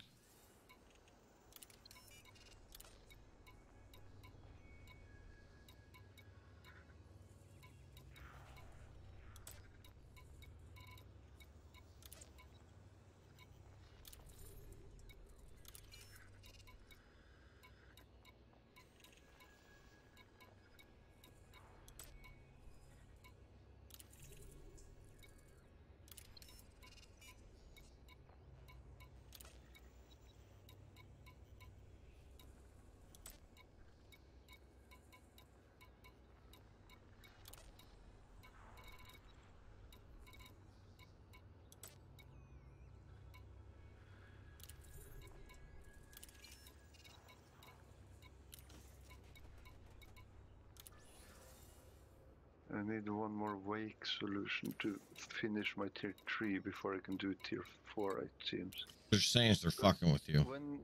I need one more wake solution to finish my tier three before I can do tier four. It seems. They're saying they're fucking with you. When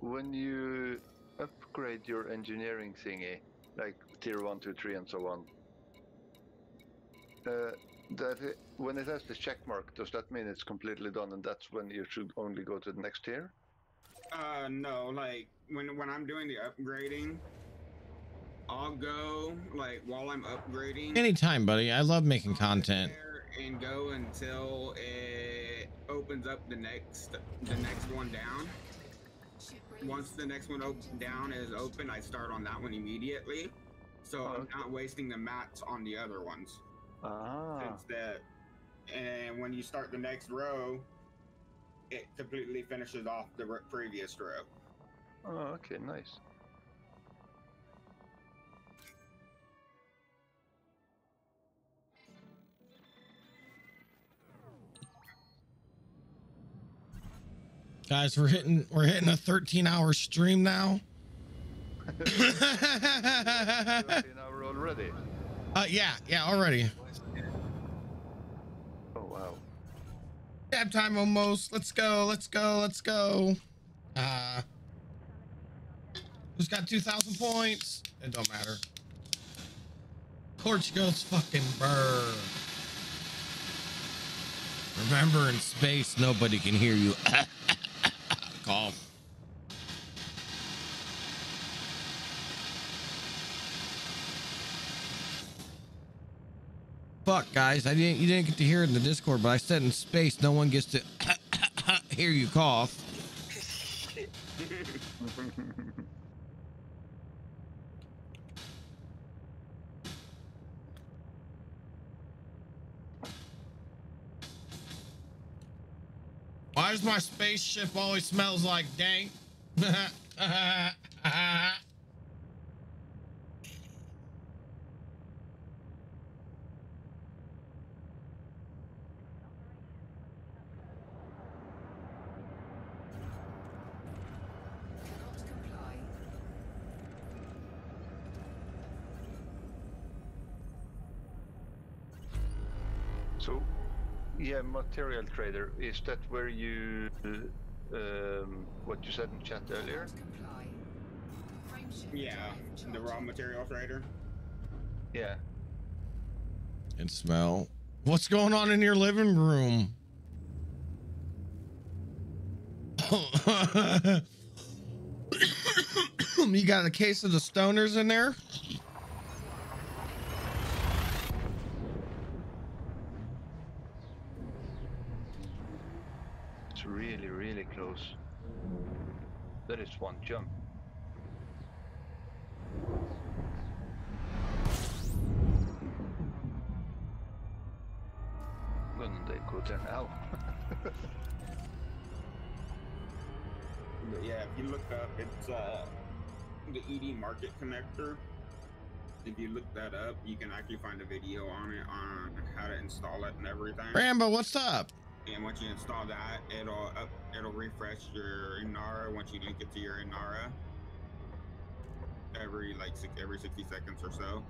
when you upgrade your engineering thingy, like tier one, two, three, and so on, uh, that it, when it has the check mark, does that mean it's completely done, and that's when you should only go to the next tier? Uh, no, like when when I'm doing the upgrading, I'll go like while I'm upgrading. Anytime, buddy. I love making I'll content. And go until it opens up the next the next one down. Once the next one op- down is open, I start on that one immediately. So Oh, I'm not wasting the mats on the other ones. Ah, Since that, and when you start the next row, it completely finishes off the previous row. oh, okay, nice. Guys, we're hitting we're hitting a 13 hour stream now. Thirteen hour already. uh, yeah, yeah, already. Oh wow. Dab time almost. Let's go, let's go, let's go. Uh who's got 2,000 points? It don't matter. Portugal's fucking burr. Remember, in space, nobody can hear you. [LAUGHS] Cough. Fuck, guys, I didn't. You didn't get to hear it in the Discord, but I said in space, no one gets to [COUGHS] hear you cough. [LAUGHS] Why does my spaceship always smells like dank? [LAUGHS] [LAUGHS] Cannot comply. So, yeah, material trader. Is that where you, um, what you said in chat earlier? Cannot comply. Frameshift Yeah, the raw charging. material trader. Yeah. and smell. What's going on in your living room? [COUGHS] you got a case of the stoners in there? It's really, really close. That is one jump. Men det går den out. Yeah, if you look up, it's uh, the ED Market Connector. If you look that up, you can actually find a video on it on how to install it and everything. Rambo, what's up? And once you install that, it'll up, it'll refresh your Inara once you link it to your Inara. Every like every sixty seconds or so.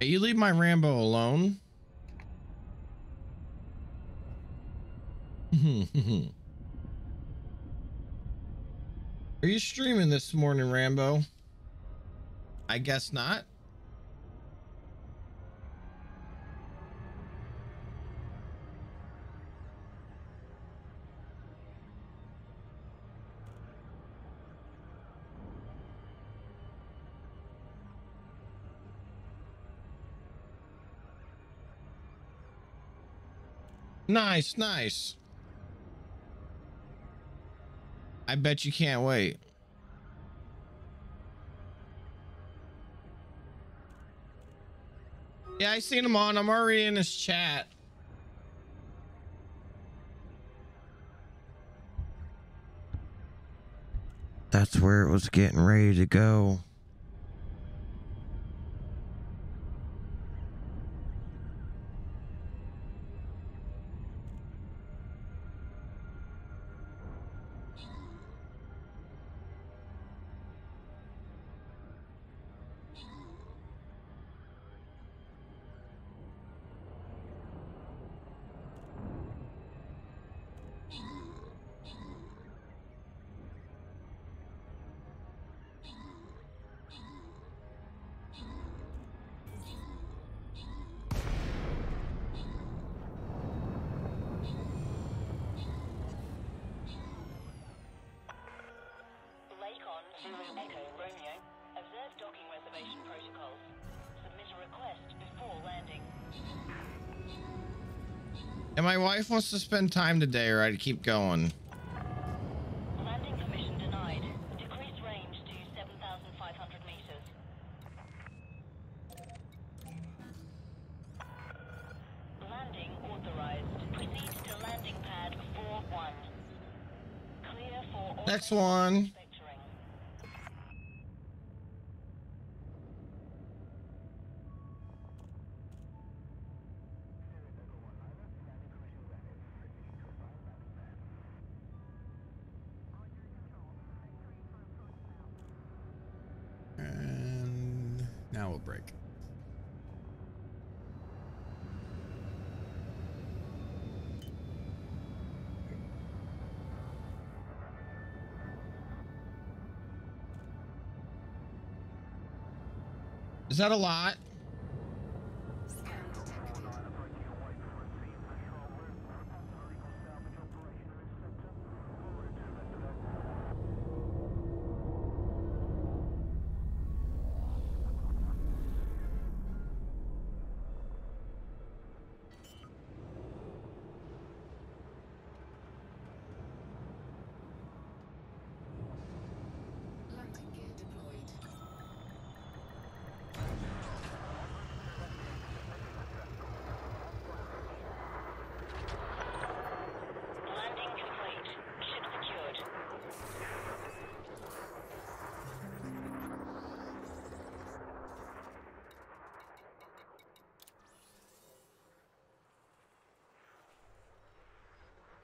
Hey, you leave my Rambo alone. [LAUGHS] Are you streaming this morning, Rambo? I guess not. Nice, nice. I bet you can't wait. Yeah, I seen him on. I'm already in his chat. That's where it was getting ready to go. Wife wants to spend time today, or I'd keep going. Landing permission denied. Decrease range to 7,500 meters. Landing authorized. Proceed to landing pad 4-1. Clear for Next one. Is that a lot?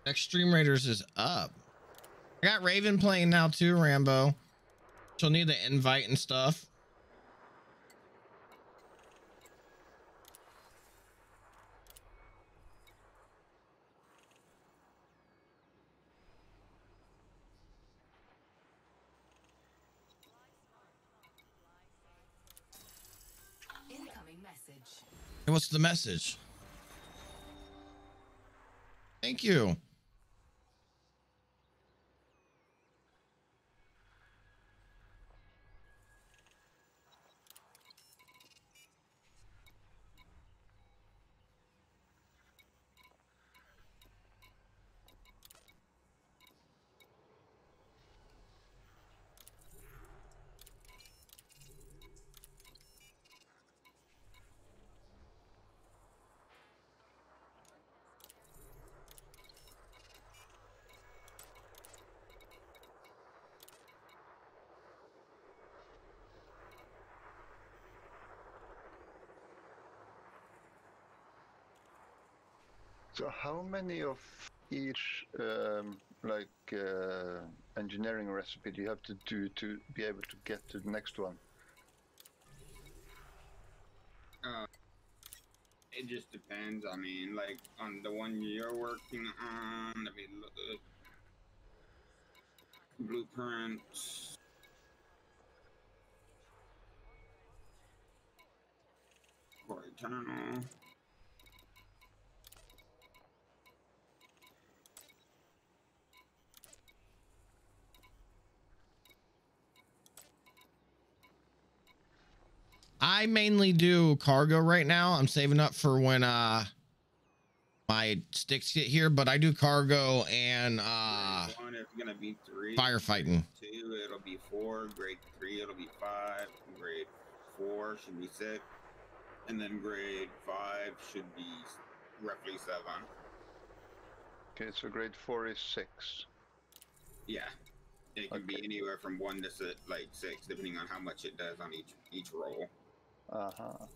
Extreme Raiders is up. I got Raven playing now too, Rambo. She'll need the invite and stuff. Incoming message. Hey, What's the message? Thank you. How many of each um, like uh, engineering recipe do you have to do to be able to get to the next one? Uh, it just depends. I mean, like on the one you're working on. Let me look. Blueprints. Eternal. I mainly do cargo right now. I'm saving up for when uh my sticks get here, but I do cargo and uh one is gonna be three. firefighting. Two, it'll be four. Grade three, it'll be five. Grade four should be six, and then grade five should be roughly seven. Okay, so grade four is six. Yeah, it can be anywhere from one to si- like six, depending on how much it does on each each roll. Uh huh.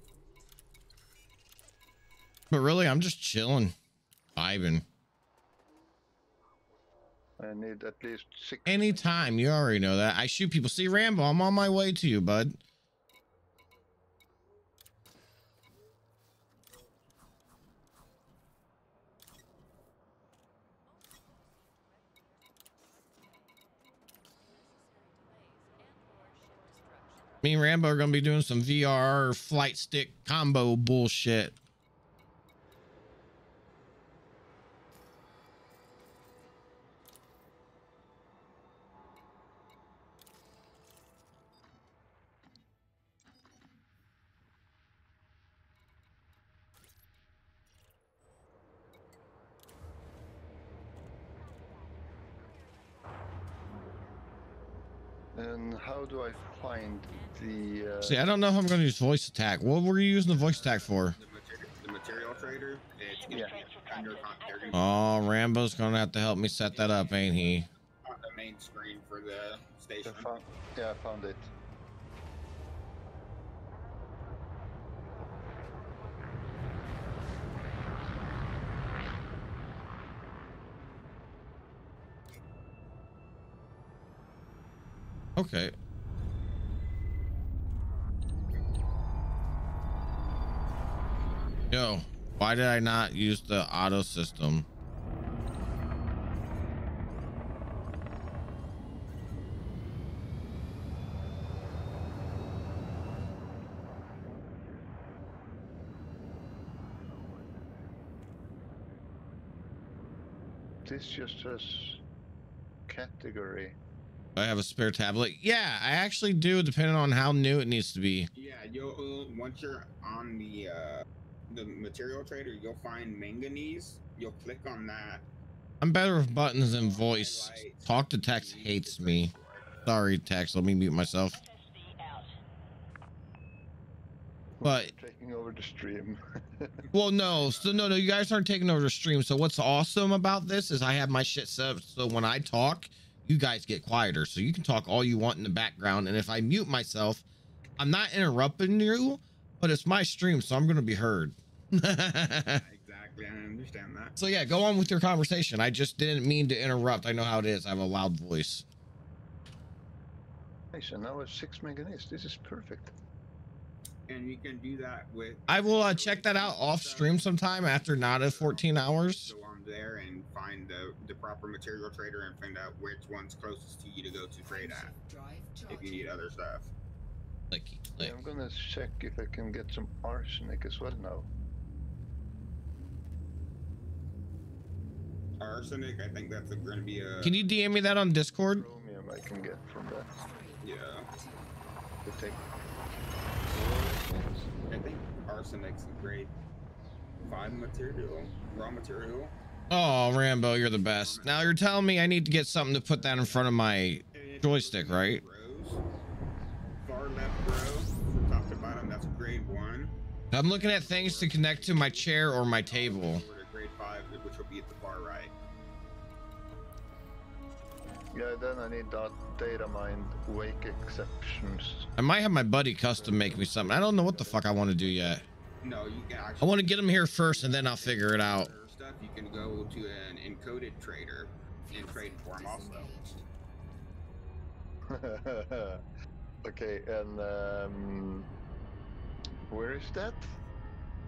But really, I'm just chilling, vibing. I need at least six. Anytime, you already know that. I shoot people. See, Rambo, I'm on my way to you, bud. Me and Rambo are gonna be doing some VR flight stick combo bullshit. And how do I find the? Uh, See, I don't know if I'm gonna use voice attack. What were you using the voice attack for? The material, the material trader, it's Yeah. be under con- they're gonna be Oh, Rambo's gonna have to help me set that up, ain't he? on the main screen for the I station. found, yeah, I found it. Okay. Yo, why did I not use the auto system? This just says category. I have a spare tablet. Yeah, I actually do, depending on how new it needs to be. Yeah, you'll uh, once you're on the uh, the material trader, you'll find manganese. You'll click on that. I'm better with buttons than voice. Talk to text hates me. Sorry, text. Let me mute myself. SSD. But Taking over the stream. [LAUGHS] Well, no, so no, no, you guys aren't taking over the stream. So what's awesome about this is I have my shit set up so when I talk, you guys get quieter. So you can talk all you want in the background, and if I mute myself, I'm not interrupting you, but it's my stream, so I'm gonna be heard. [LAUGHS] exactly, I understand that. so yeah, go on with your conversation. I just didn't mean to interrupt. I know how it is. I have a loud voice. Hey, so now it's six manganese. This is perfect. And you can do that with. I will uh, check that out off stream sometime after not at 14 hours. Go on there and find the the proper material trader and find out which one's closest to you to go to trade at. Drive If you need other stuff. Clicky Yeah. I'm gonna check if I can get some arsenic as well now. Arsenic, I think that's going to be a. Can you DM me that on Discord? Chromium I can get from that. Yeah. To take. I think arsenic's a great five material, raw material. Oh, Rambo, you're the best. Now you're telling me I need to get something to put that in front of my joystick, right? Far left row, from top to bottom, that's grade one. I'm looking at things to connect to my chair or my table. Yeah, then I need that data mined wake exceptions. I might have my buddy custom make me something. I don't know what the fuck I want to do yet. No, you can. I want to get him here first and then I'll figure it out. stuff, you can go to an encoded trader and trade for them also. [LAUGHS] Okay, and um, where is that?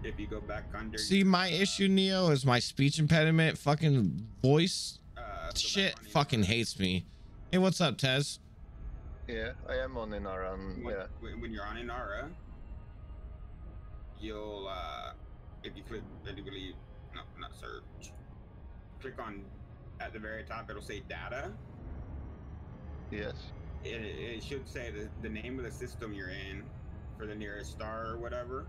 If you go back under. See, my issue, Neo, is my speech impediment. Fucking voice go back shit on fucking hates me. Hey, what's up, Tex? Yeah, I am on Inara. and When, Yeah. when when you're on Inara, you'll uh, if you click, I do believe, no, not search. Click on at the very top. It'll say data. Yes. It, it should say the, the name of the system you're in for the nearest star or whatever.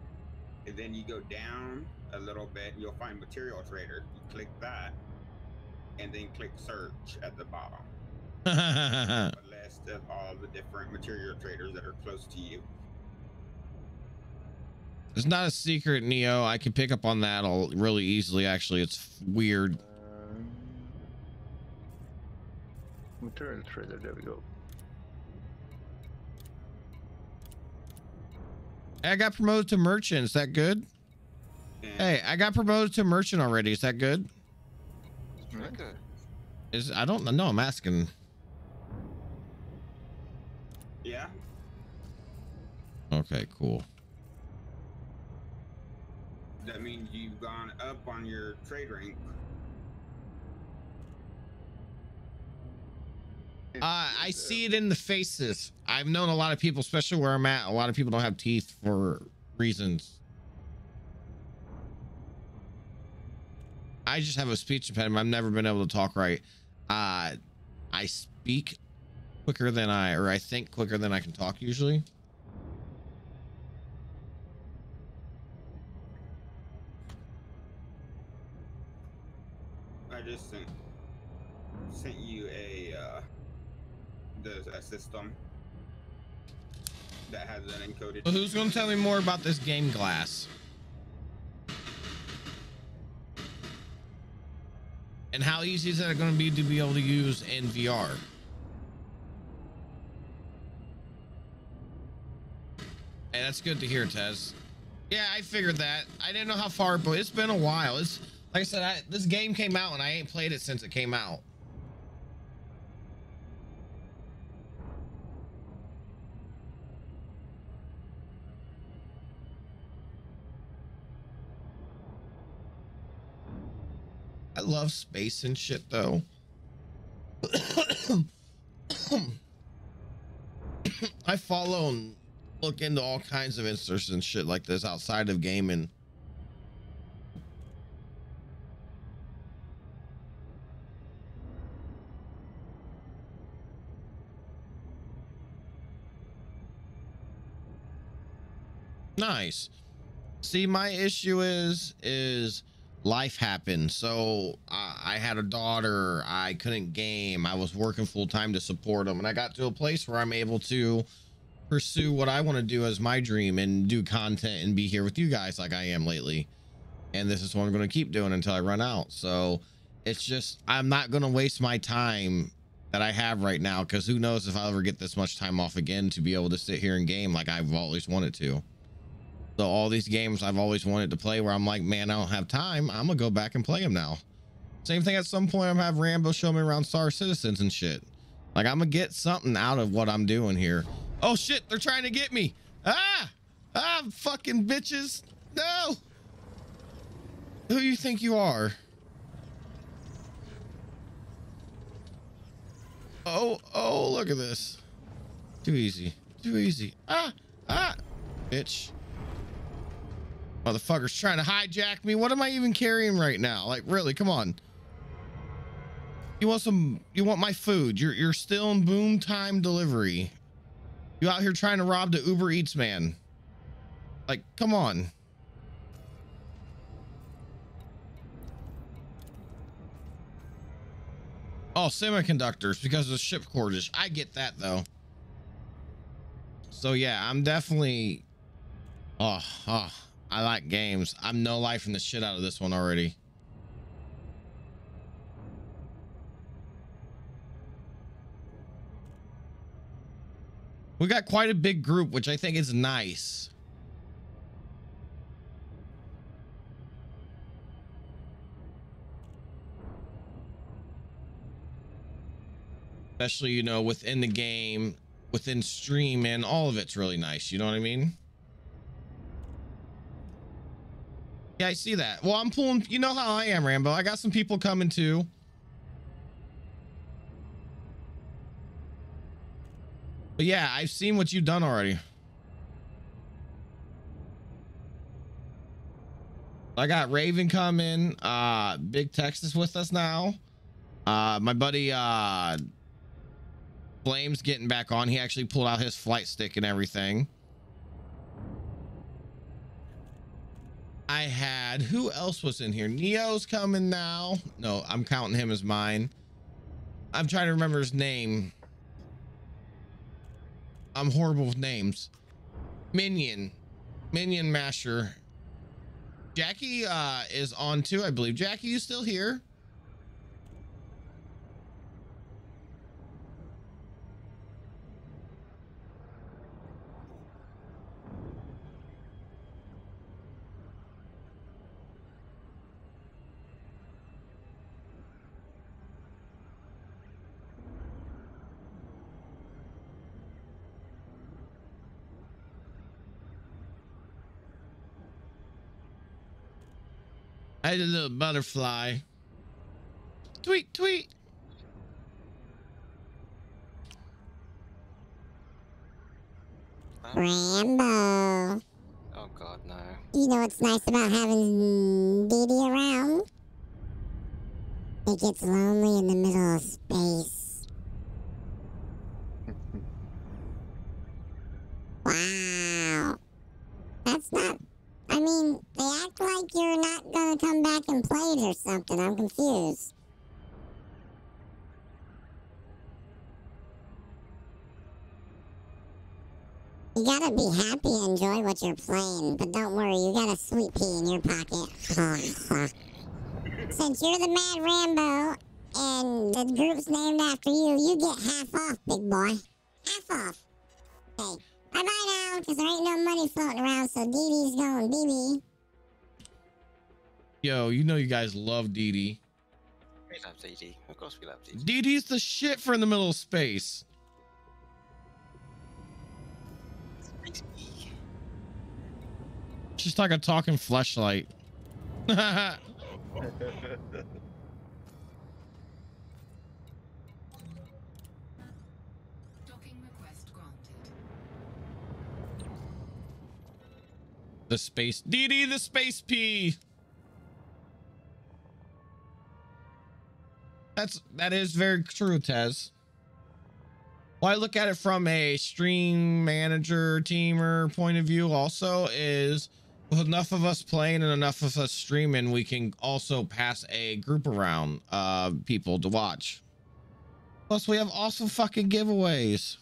And then you go down a little bit, you'll find material trader. You click that, and then click search at the bottom. [LAUGHS] A list of all the different material traders that are close to you. It's not a secret, Neo. I can pick up on that all really easily. Actually, it's weird. Um, material trader. There we go. I got promoted to merchant. Is that good? And Hey, I got promoted to merchant already. Is that good? Nice. Good. Is I don't know. I'm asking. yeah, Okay, cool. that means you've gone up on your trade rank. Uh, I see it in the faces. I've known a lot of people, especially where I'm at. A lot of people don't have teeth for reasons. I just have a speech impediment. I've never been able to talk right. Uh, I speak quicker than I, or I think quicker than I can talk usually. I just sent sent you a uh, the a system that has an encoded. So who's going to tell me more about this game glass? And how easy is that going to be to be able to use in VR? Hey, that's good to hear, Tex. Yeah, I figured that. I didn't know how far, but it's been a while. It's like I said, I, this game came out and I ain't played it since it came out. Love space and shit though. [COUGHS] I follow and look into all kinds of instances and shit like this outside of gaming. Nice. See, my issue is is life happened. So I, I had a daughter. I couldn't game. I was working full time to support them, and I got to a place where I'm able to pursue what I want to do as my dream and do content and be here with you guys like I am lately. And this is what I'm going to keep doing until I run out. So it's just I'm not going to waste my time that I have right now because who knows if I'll ever get this much time off again to be able to sit here and game like I've always wanted to. So all these games I've always wanted to play where I'm like, man, I don't have time. I'm gonna go back and play them now. Same thing at some point I'm have Rambo show me around Star Citizens and shit. Like I'm gonna get something out of what I'm doing here. Oh shit, they're trying to get me. Ah! Ah, fucking bitches. No! Who you think you are? Oh, oh, look at this. Too easy. Too easy. Ah! Ah! Bitch. Motherfucker's trying to hijack me. What am I even carrying right now? Like, really? Come on. You want some? You want my food? You're you're still in boom time delivery. You out here trying to rob the Uber Eats man? Like, come on. Oh, semiconductors because of the ship cordage. I get that though. So yeah, I'm definitely. Oh, oh, I like games. I'm no lifing the shit out of this one already. We got quite a big group, which I think is nice. Especially, you know, within the game, within stream and all of it's really nice. You know what I mean? Yeah, I see that. Well, I'm pulling. You know how I am, Rambo. I got some people coming too. But yeah, I've seen what you've done already. I got Raven coming. Uh, Big Texas with us now. Uh, my buddy uh, Flames getting back on. He actually pulled out his flight stick and everything. I had who else was in here? Neo's coming now. No, I'm counting him as mine. I'm trying to remember his name. I'm horrible with names. Minion. Minion Masher. Jackie uh is on too, I believe. Jackie, you still here? I had a little butterfly. Tweet, tweet. Rambo. oh god, no. You know what's nice about having Dee Dee around? It gets lonely in the middle of space. wow. That's not. I mean, they act like you're not gonna come back and play it or something. I'm confused. You gotta be happy and enjoy what you're playing, but don't worry, you got a sweet pea in your pocket. [LAUGHS] Since you're the Mad Rambo and the group's named after you, you get half off, big boy. Half off. Okay, bye bye now, because there ain't no money floating around, so Dee Dee's going BB. Yo, you know you guys love Dee Dee. We love Dee DD. Of course we love DD. Dee Dee's the shit for in the middle of space. She's like a talking fleshlight. Docking request granted. the space Dee, the space P. That's that is very true, Tex. Well, I look at it from a stream manager, teamer point of view, also is with enough of us playing and enough of us streaming, we can also pass a group around uh people to watch. Plus, we have awesome fucking giveaways.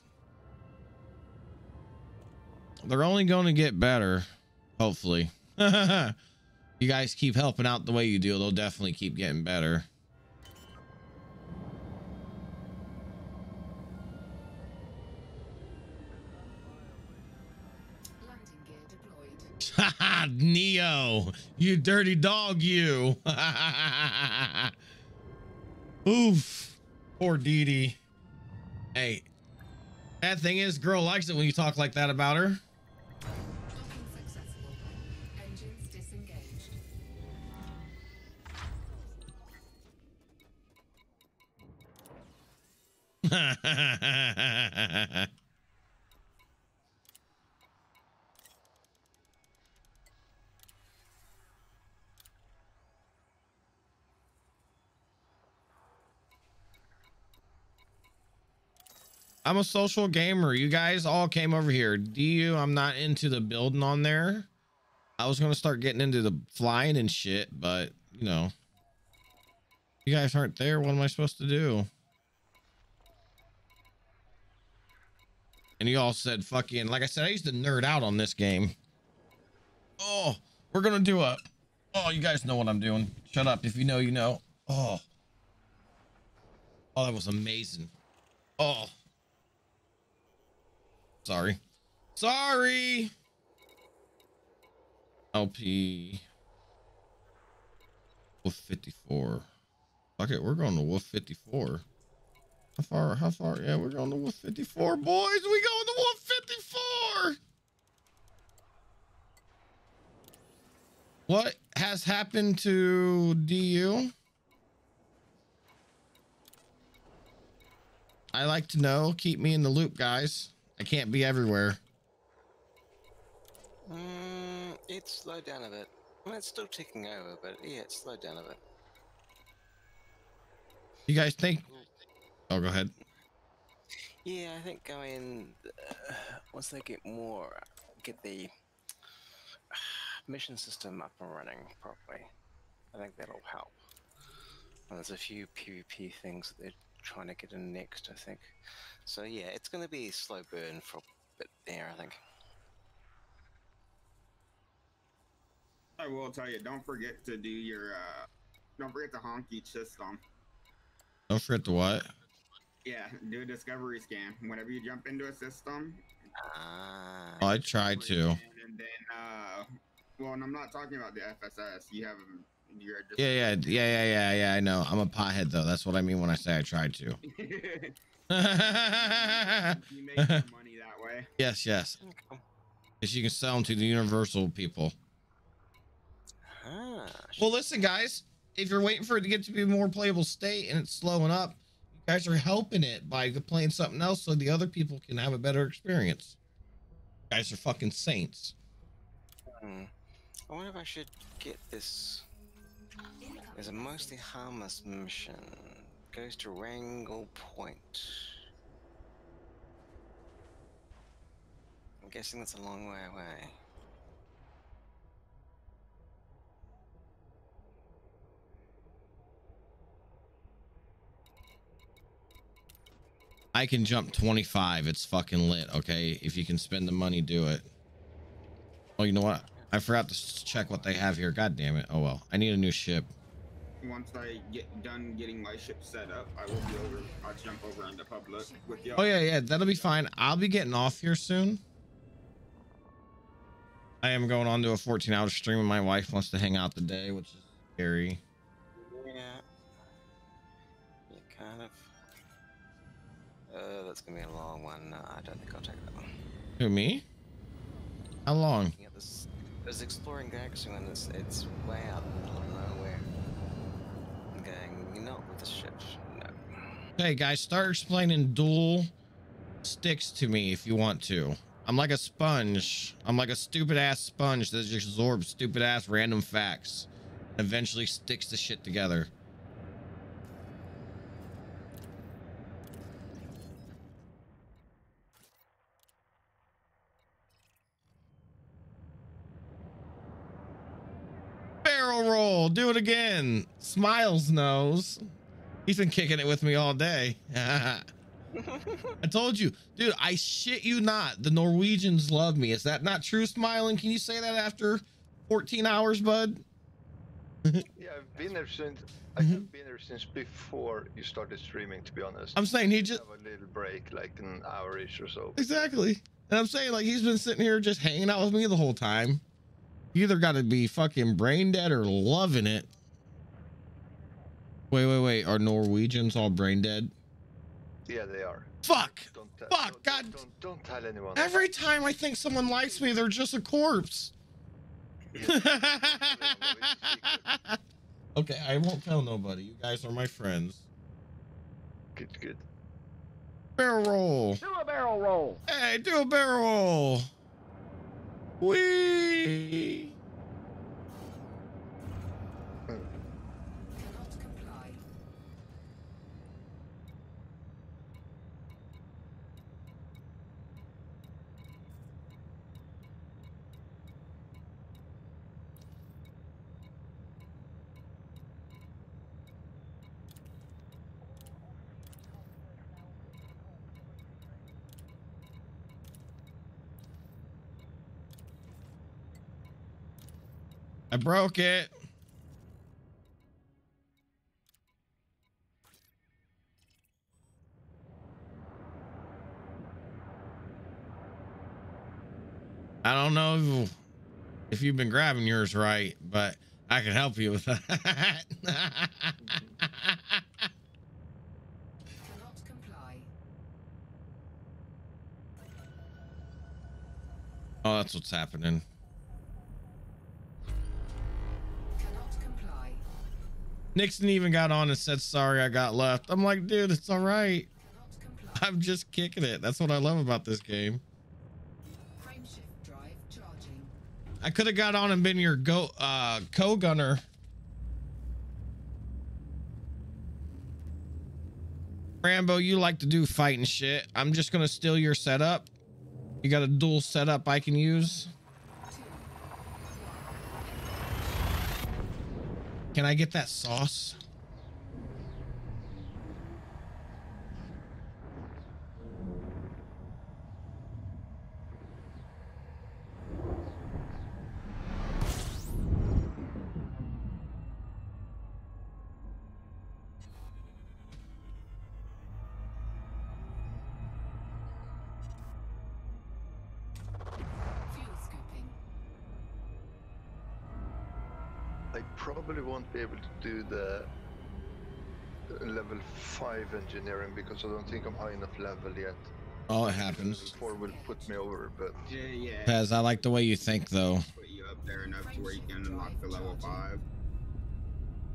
They're only going to get better, hopefully. [LAUGHS] you guys keep helping out the way you do, they'll definitely keep getting better. [LAUGHS] Neo, you dirty dog, you. [LAUGHS] Oof, poor Dee Dee. Hey, that thing is, girl likes it when you talk like that about her. Docking successful. Engines disengaged. I'm a social gamer. You guys all came over here. Do you? I'm not into the building on there. I was gonna start getting into the flying and shit, but you know, you guys aren't there. What am I supposed to do? And you all said fucking like I said, I used to nerd out on this game. Oh, we're gonna do a oh, you guys know what I'm doing. Shut up. If you know, you know. Oh. Oh, that was amazing. Oh. Sorry. Sorry. LP. Wolf 54. Fuck it, we're going to Wolf 54. How far? How far? Yeah, we're going to 154, boys. We going to 154. What has happened to DU? I like to know. Keep me in the loop, guys. I can't be everywhere. Mm, it's slowed down a bit. I mean, it's still ticking over, but yeah, it's slowed down a bit. You guys think? Oh, go ahead. Yeah, I think going uh, once they get more, get the mission system up and running properly, I think that'll help. And there's a few PvP things that they're trying to get in next, I think. So yeah, it's going to be a slow burn for a bit there, I think. I will tell you, don't forget to do your, uh, don't forget to honk each system. Don't forget the what? Yeah, do a discovery scan. Whenever you jump into a system, Ah. Oh, I tried to. and then, uh, well, and I'm not talking about the FSS. You have, you're just. Yeah, yeah, yeah, yeah, yeah, yeah. I know. I'm a pothead though. That's what I mean when I say I tried to. [LAUGHS] [LAUGHS] you make money that way. yes, yes. Okay. Because you can sell them to the universal people. Ah. Well, listen, guys. If you're waiting for it to get to be a more playable state and it's slowing up, you guys are helping it by playing something else so the other people can have a better experience. You guys are fucking saints. Hmm. I wonder if I should get this. It's a mostly harmless mission. Goes to Wrangle Point. I'm guessing that's a long way away. I can jump 25. It's fucking lit. Okay. If you can spend the money, do it. Oh, you know what? I forgot to check what they have here. God damn it. Oh, well. I need a new ship. Once I get done getting my ship set up, I will be over. I'll jump over into public with you. Oh, yeah, yeah. That'll be fine. I'll be getting off here soon. I am going on to a 14 hour stream and my wife wants to hang out today, which is scary. Yeah. Yeah, kind of. Uh, that's gonna be a long one. No, I don't think I'll take that one. Who, me? How long? Yeah, this there's exploring galaxy and it's it's way out in the middle of nowhere. Ship. No. Hey, guys, start explaining dual sticks to me if you want to. I'm like a sponge. I'm like a stupid ass sponge that just absorbs stupid ass random facts. Eventually sticks the shit together. Barrel roll. Do it again. Smiles knows. He's been kicking it with me all day. [LAUGHS] I told you, dude, I shit you not. The Norwegians love me. Is that not true, Smiling? Can you say that after 14 hours, bud? [LAUGHS] Yeah, I've been there since. I mm-hmm. have been there since before you started streaming. To be honest, I'm saying he just have a little break, like an hour-ish or so. exactly. And I'm saying like he's been sitting here just hanging out with me the whole time. You either got to be fucking brain dead or loving it. Wait, wait, wait. Are Norwegians all brain dead? Yeah, they are. Fuck. Don't tell. Fuck, don't, God. Don't, don't tell anyone. Every time I think someone likes me, they're just a corpse. [LAUGHS] okay, I won't tell nobody. You guys are my friends. Good, good. Barrel roll. Do a barrel roll. Hey, do a barrel roll. Wee. I broke it. I don't know if you've been grabbing yours right, but I can help you with that. [LAUGHS] oh, that's what's happening. Nixon even got on and said, sorry, I got left. I'm like, dude, it's all right. I'm just kicking it. That's what I love about this game. I could have got on and been your go uh co-gunner. Rambo, you like to do fighting shit. I'm just gonna steal your setup. You got a dual setup I can use. Can I get that sauce? Do the level 5 engineering because I don't think I'm high enough level yet. Oh, it Level happens. 4 will put me over, but Yeah, yeah. Pez, I like the way you think though. Put you up there enough to where you can unlock the level five.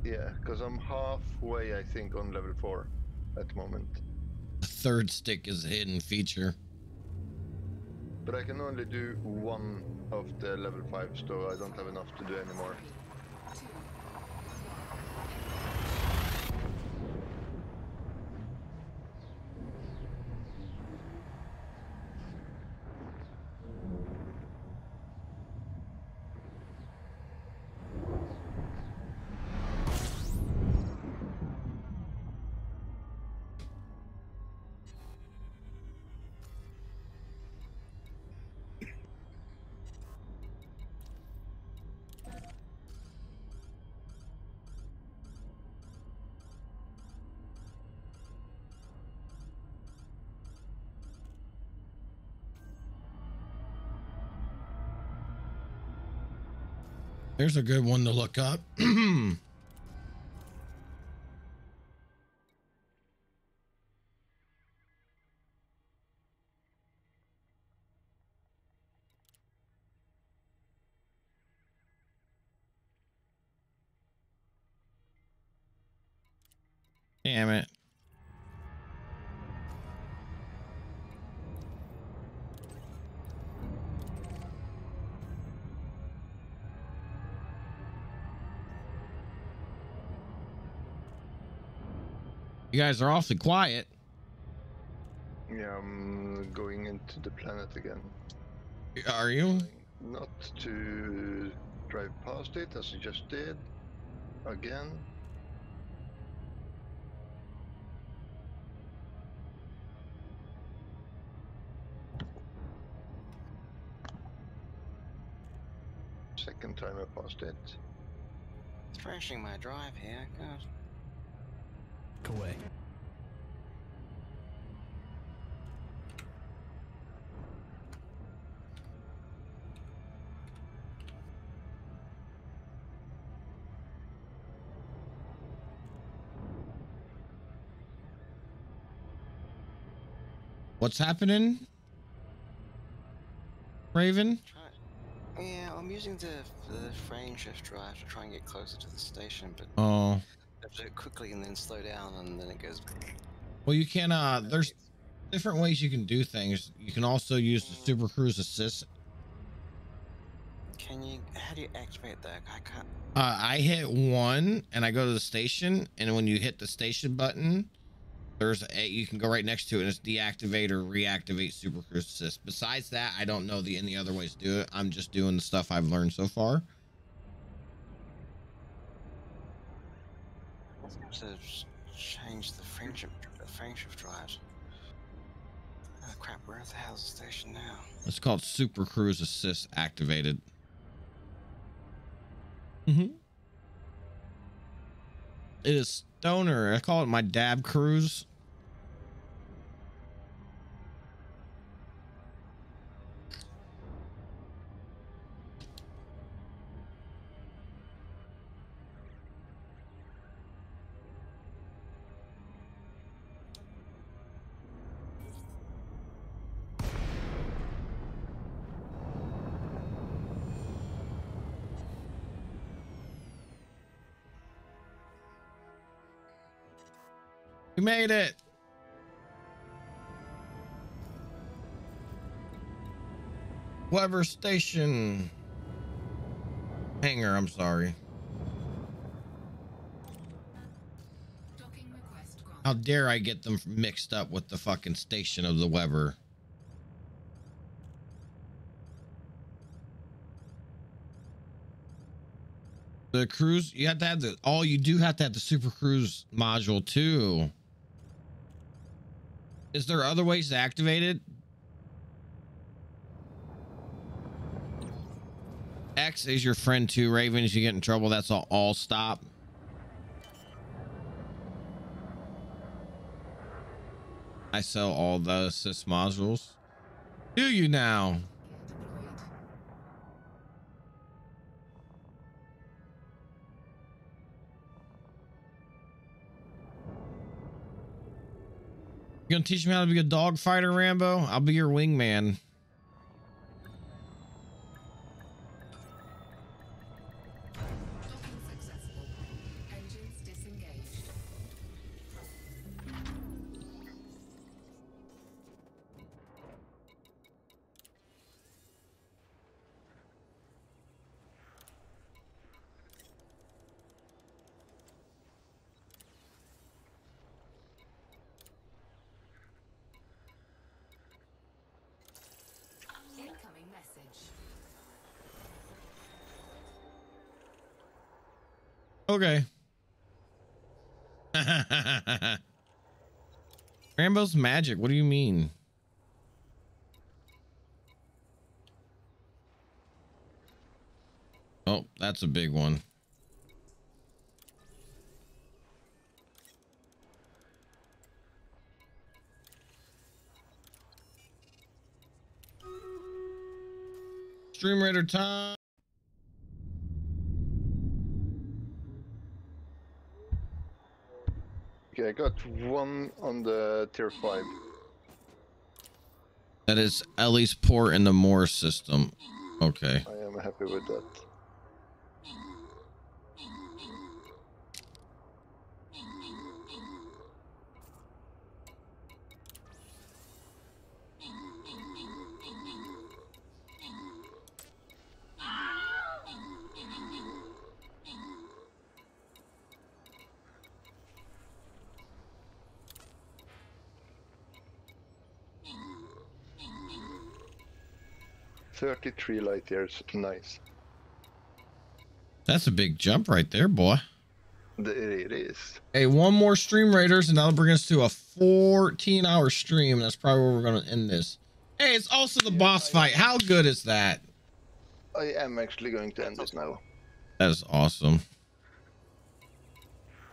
yeah, because I'm halfway, I think, on level 4 at the moment. The third stick is a hidden feature. But I can only do one of the level 5s, so I don't have enough to do anymore. There's a good one to look up. [CLEARS THROAT] guys are awfully quiet. Yeah, I'm going into the planet again. Are you? Not to drive past it as you just did. Again. Second time I passed it. It's crashing my drive here. God. Away. What's happening? Raven? Try. Yeah, I'm using the the frame shift drive to try and get closer to the station, but Oh. Do it quickly and then slow down, and then it goes. Well, you can, uh, there's different ways you can do things. You can also use the Super Cruise Assist. Can you? How do you activate that? I can't. Uh, I hit one and I go to the station, and when you hit the station button, there's a, you can go right next to it and it's deactivate or reactivate Super Cruise Assist. Besides that, I don't know the any other ways to do it. I'm just doing the stuff I've learned so far. To s- change the friendship the friendship drives. Oh crap! Where the hell's the station now? It's called Super Cruise Assist activated. Mm-hmm. It is stoner. I call it my dab cruise. We made it. Weber Station. Hangar, I'm sorry. How dare I get them mixed up with the fucking station of the Weber? The cruise, you have to have the, oh, you do have to have the Super Cruise module too. Is there other ways to activate it? X is your friend too, Raven. If you get in trouble, that's all, all stop. I sell all the assist modules. Do you now? You gonna teach me how to be a dog fighter, Rambo? I'll be your wingman. Okay. [LAUGHS] Rambo's magic. What do you mean? Oh, that's a big one. Stream Raider time. I got one on the tier 5. That is Ellie's port in the Morse system. Okay. I am happy with that. Thirty-three light years, nice. That's a big jump right there, boy. The- It is. Hey, one more stream raiders, and that'll bring us to a 14 hour stream. That's probably where we're going to end this. Hey, it's also the boss fight. How good is that? I am actually going to end this now. That is awesome.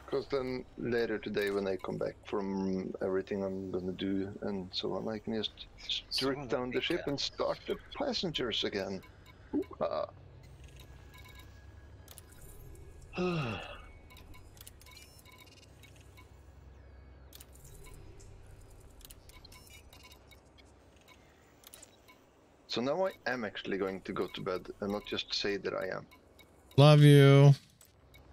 Because then later today, when I come back from everything I'm gonna do and so on, I can just strip down the ship and start the passengers again. Ah. [SIGHS] So now I am actually going to go to bed and not just say that I am. Love you.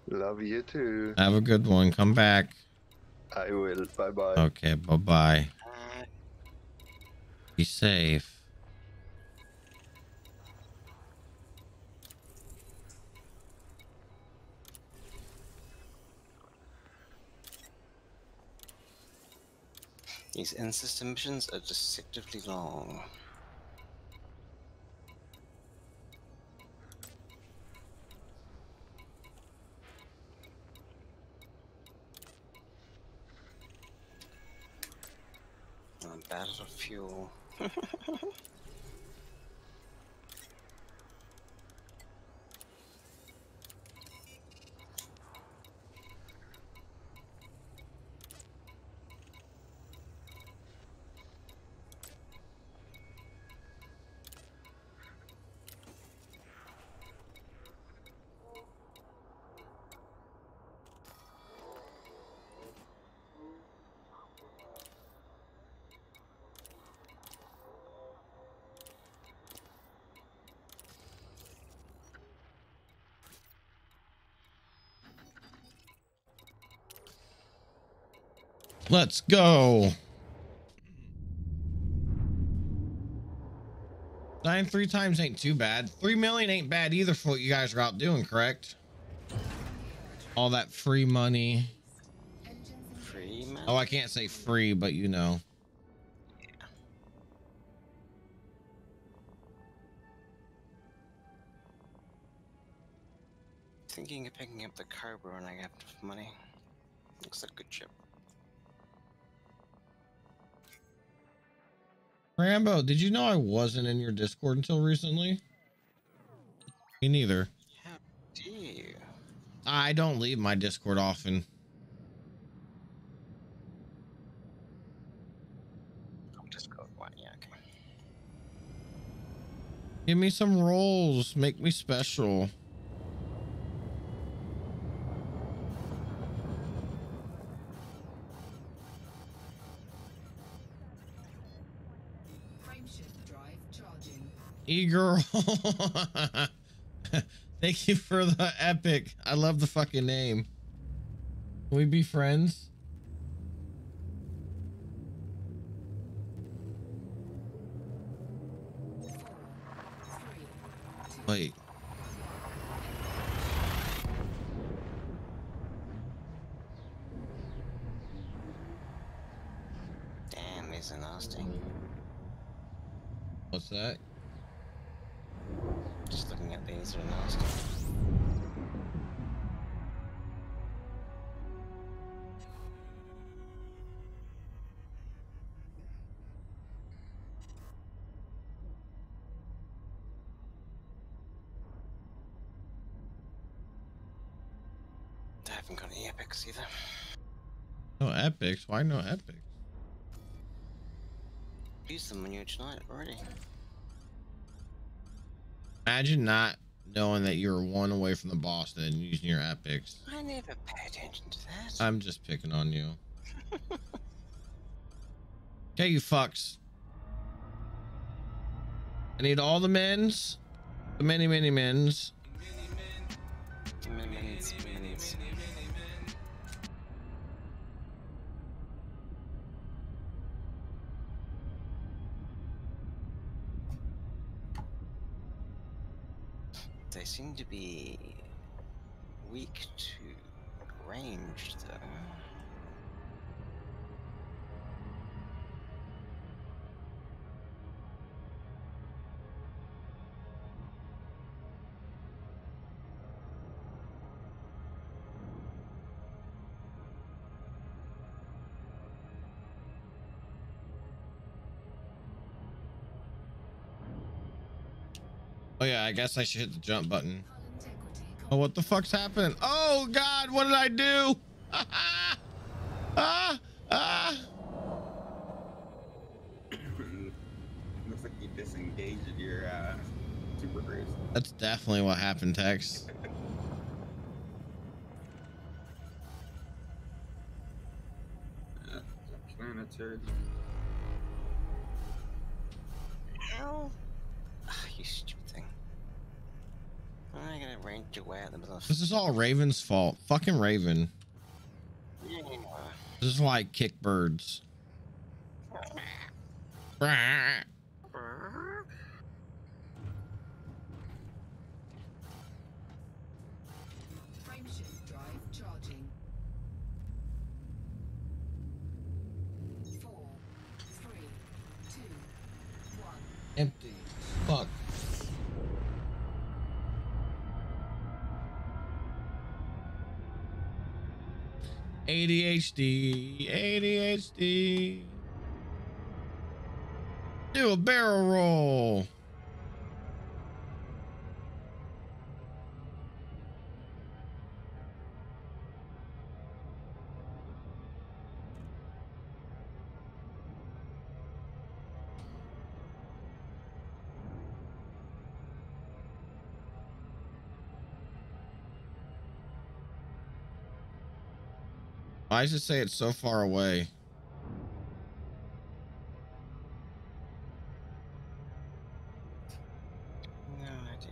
Love you too. Have a good one. Come back. I will. Bye bye. Okay, bye bye. Be safe. These in-system missions are deceptively long. I'm bad fuel. Let's go. Dying three times ain't too bad. Three million ain't bad either for what you guys are out doing, correct? All that free money. Free man. Oh, I can't say free, but you know. Thinking of picking up the Cobra when I get enough money. Looks like a good chip. Rambo, did you know I wasn't in your Discord until recently? Me neither. How do you? I don't leave my Discord often. I'm just going one, yeah, okay. Give me some rolls. Make me special. E-girl. [LAUGHS] Thank you for the epic. I love the fucking name. Can we be friends? Wait. Why no epics? Use them when you're tonight already. Imagine not knowing that you're one away from the boss and then using your epics. I never pay attention to that. I'm just picking on you. [LAUGHS] okay, you fucks. I need all the men's, the many, many men's. Minutes, minutes. Seem to be weak to range, though. I guess I should hit the jump button. Oh, what the fuck's happening? Oh God, what did I do? [LAUGHS] ah, ah. [COUGHS] Looks like you disengaged your uh, super cruise. That's definitely what happened, Tex. Uh, planetary. [LAUGHS] Ow! Ah, you stupid thing. Why am I gonna range away at the middle of This is all Raven's fault. Fucking Raven. Yeah. This is why I kick birds. ADHD, ADHD. Do a barrel roll. Why does it say it's so far away? No idea.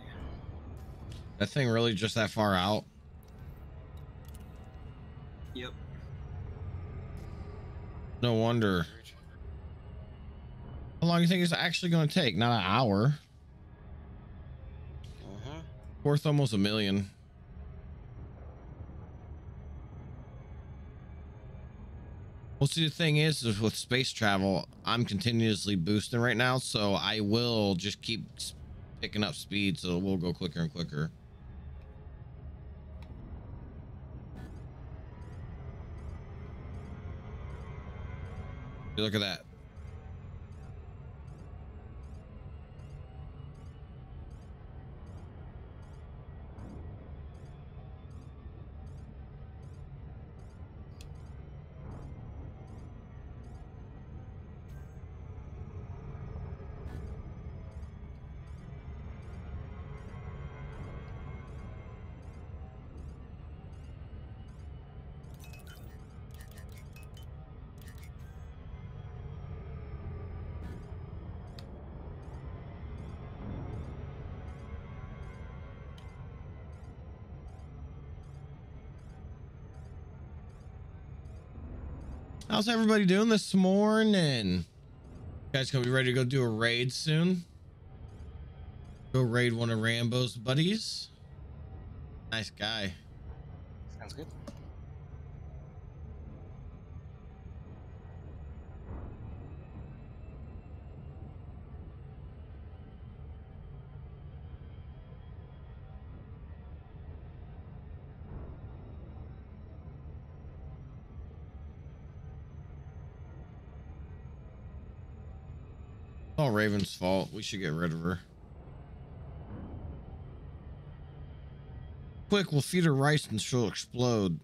That thing really just that far out? Yep. No wonder. How long do you think it's actually going to take? Not an hour. Uh-huh. Worth almost a million. Well, see, the thing is, is with space travel, I'm continuously boosting right now, so I will just keep picking up speed, so we'll go quicker and quicker. Look at that. How's everybody doing this morning? guys gonna be ready to go do a raid soon? Go raid one of Rambo's buddies. Nice guy. Sounds good. Raven's fault. We should get rid of her. Quick, we'll feed her rice and she'll explode.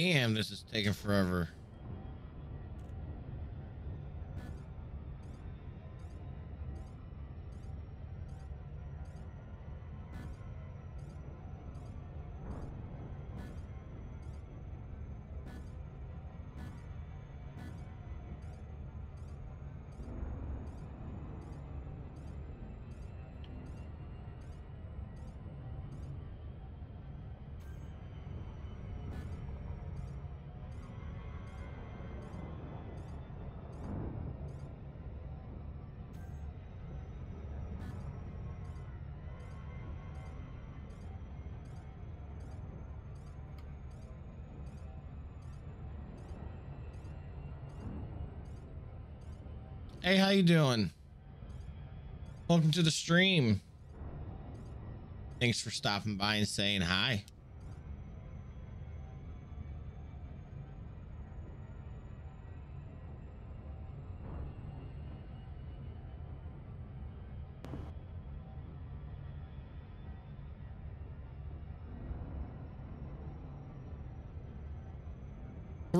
Damn, this is taking forever. Hey, how you doing? Welcome to the stream. Thanks for stopping by and saying hi.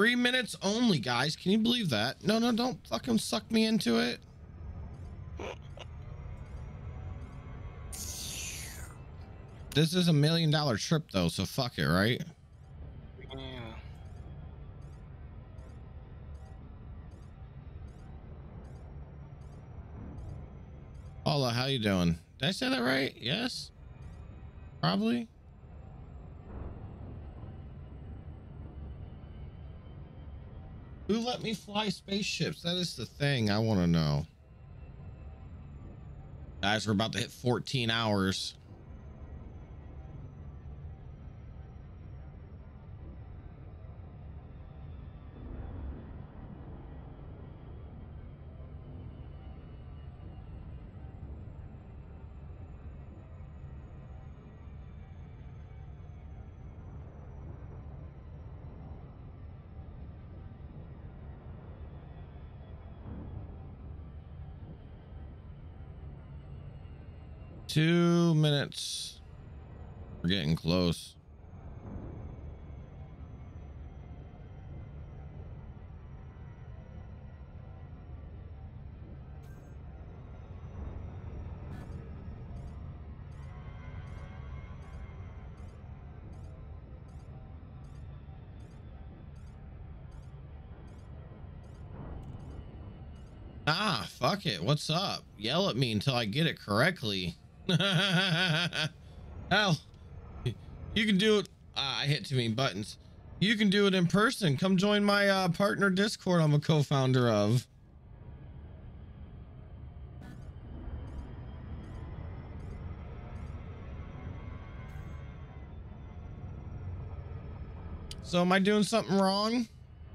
Three minutes only, guys. Can you believe that? No, no, don't fucking suck me into it. This is a million dollar trip though, so fuck it, right? Yeah. Paula, how you doing? Did I say that right? Yes? Probably. Who let me fly spaceships? That is the thing I want to know. Guys, we're about to hit 14 hours. Two minutes. We're getting close. Ah, fuck it. What's up? Yell at me until I get it correctly. [LAUGHS] Hell, you can do it. Ah, I hit too many buttons. You can do it in person. Come join my uh, partner Discord. I'm a co-founder of. So am I doing something wrong?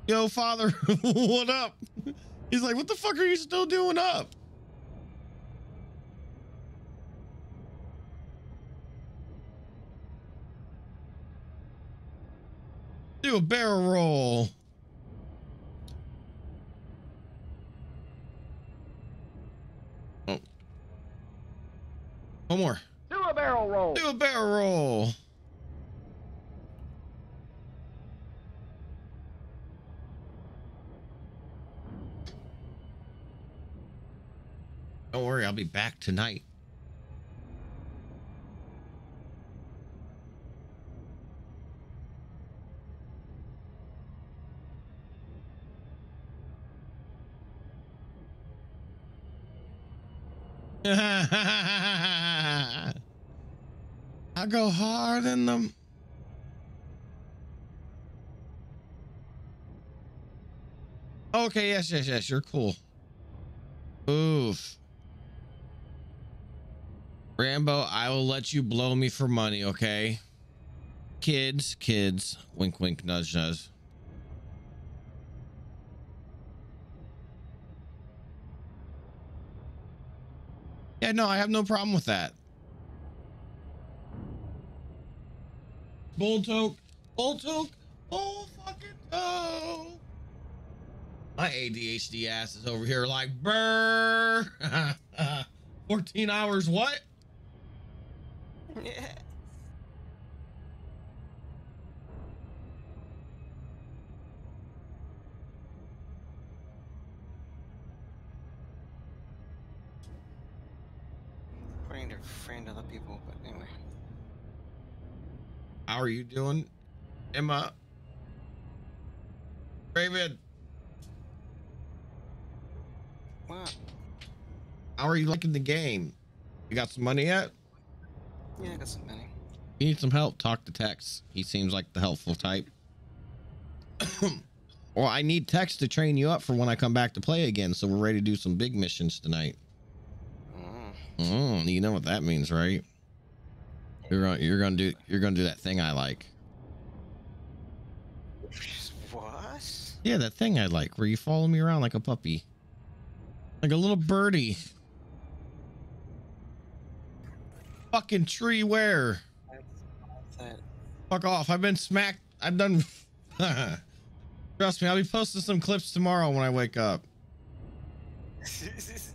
Yo, father, [LAUGHS] what up? He's like, what the fuck are you still doing up? Do a barrel roll. Oh. One more. Do a barrel roll. Do a barrel roll. Don't worry, I'll be back tonight. [LAUGHS] I go hard in them. Okay, yes, yes, yes, you're cool. Oof. Rambo, I will let you blow me for money, okay? Kids, kids. Wink, wink, nudge, nudge. Yeah, no, I have no problem with that. Bull toke, bull toke, bull fucking. My ADHD ass is over here like brr. [LAUGHS] 14 hours, what? [LAUGHS] According to friend other people, but anyway. How are you doing, Emma? Raven, What? how are you liking the game? You got some money yet? Yeah, I got some money. You need some help? Talk to Tex. He seems like the helpful type. [COUGHS] well, I need Tex to train you up for when I come back to play again, so we're ready to do some big missions tonight. Mm. You know what that means, right? You're gonna you're gonna do you're gonna do that thing I like. What? Yeah, that thing I like, where you follow me around like a puppy, like a little birdie. Fucking tree where? Fuck off! I've been smacked. I've done. [LAUGHS] Trust me, I'll be posting some clips tomorrow when I wake up. [LAUGHS]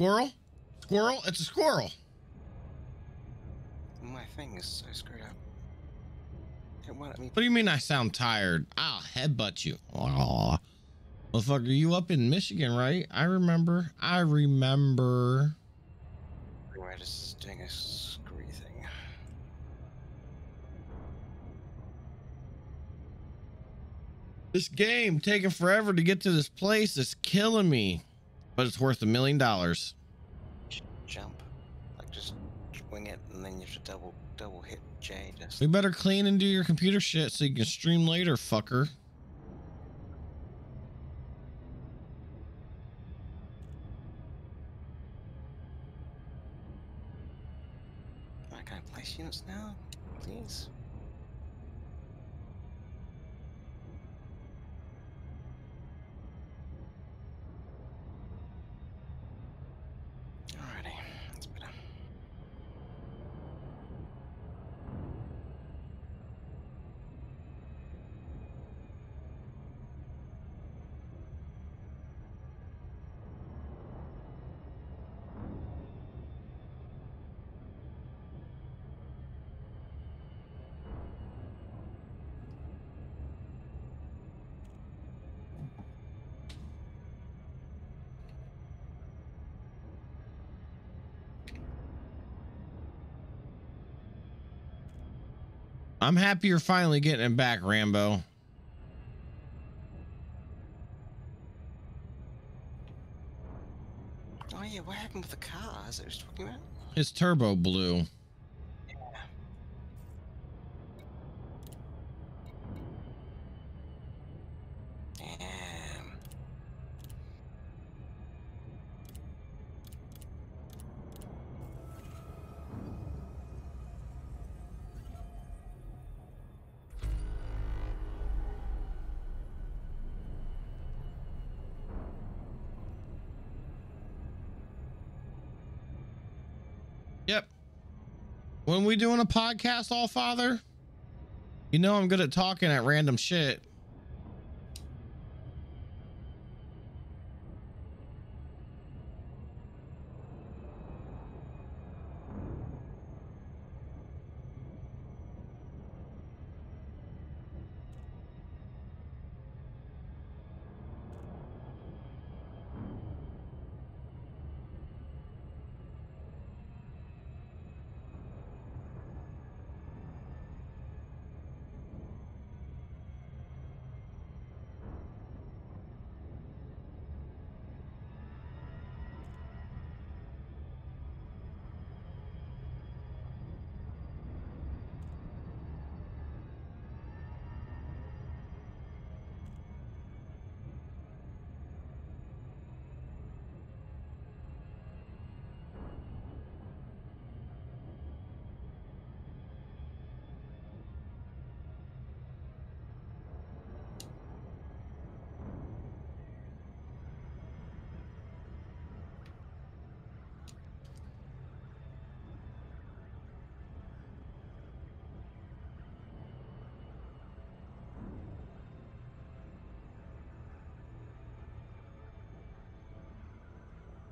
Squirrel? Squirrel? It's a squirrel. My thing is so screwed up. It won't let me. What do you mean I sound tired? I'll headbutt you. Aw. Motherfucker, you up in Michigan, right? I remember. I remember. We're just doing a screwy thing. This game taking forever to get to this place is killing me, but it's worth a million dollars. Jump. Like just wing it and then you have to double double hit J just We better clean and do your computer shit so you can stream later, fucker. I can I place units now? Please. Alrighty, that's better. I'm happy you're finally getting it back, Rambo. Oh yeah, what happened with the car? Is that what you're talking about? His turbo blew. When we doing a podcast, All Father, you know I'm good at talking at random shit.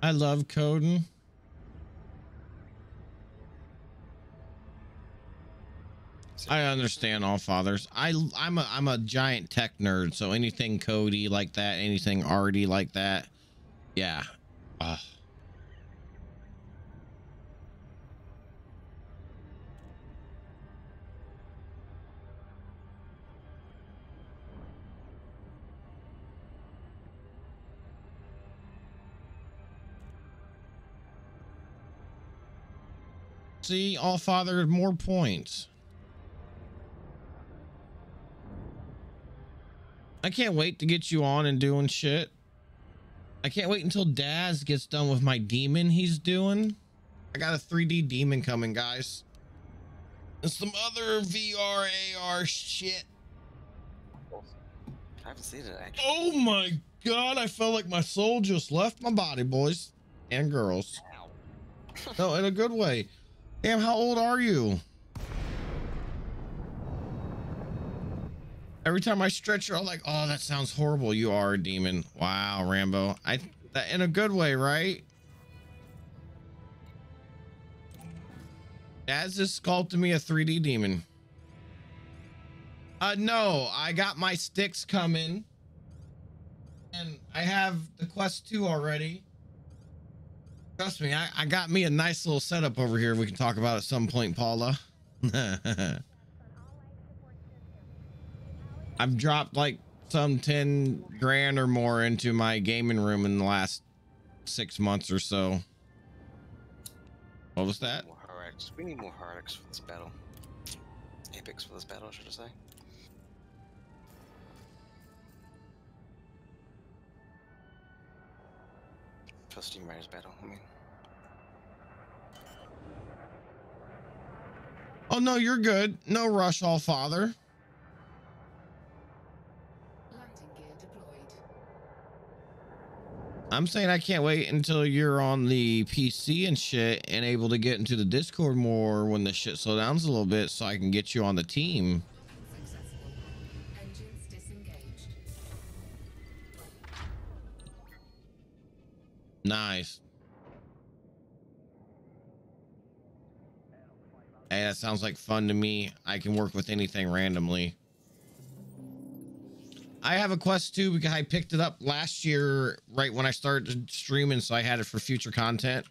I love coding. I understand all fathers. I I'm a I'm a giant tech nerd, so anything Cody like that, anything arty like that, yeah. Ugh. See, all father more points. I can't wait to get you on and doing shit. I can't wait until Daz gets done with my demon he's doing. I got a 3D demon coming, guys. And some other VR AR shit. I haven't seen it actually. Oh my god, I felt like my soul just left my body, boys and girls. No, in a good way. Damn, how old are you? Every time I stretch her, I'm like, oh, that sounds horrible. You are a demon. Wow, Rambo. I that in a good way, right? Daz just sculpted me a 3D demon. Uh no, I got my sticks coming. And I have the Quest 2 already. Trust me, I, I got me a nice little setup over here we can talk about at some point, Paula. [LAUGHS] I've dropped like some 10 grand or more into my gaming room in the last six months or so. What was that? More Horrocks. We need more Horrocks for this battle. Apex for this battle, should I say? For Stream Raiders battle, I mean. Oh, no, you're good. No rush, all father. Landing gear deployed. I'm saying I can't wait until you're on the PC and shit and able to get into the Discord more when the shit slows down a little bit so I can get you on the team. Nice. Hey, that sounds like fun to me. I can work with anything randomly. I have a Quest 2 because I picked it up last year right when I started streaming, so I had it for future content.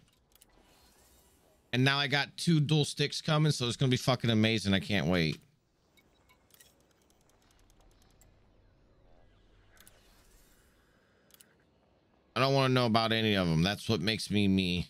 And now I got two dual sticks coming, so it's going to be fucking amazing. I can't wait. I don't want to know about any of them. That's what makes me me.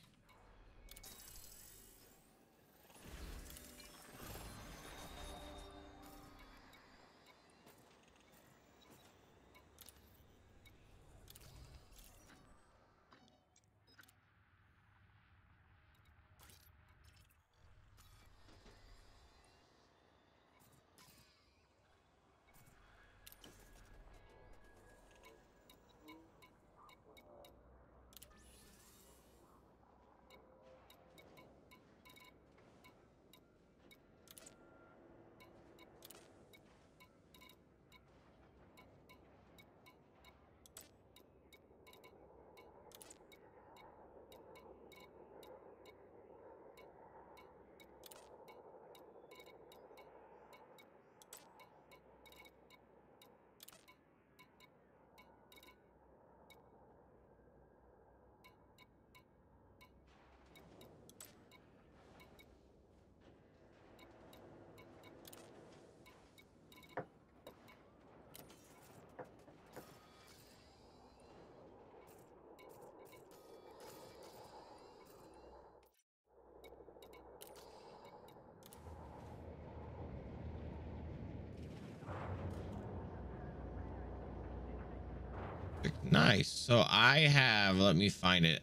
Nice. So I have, let me find it.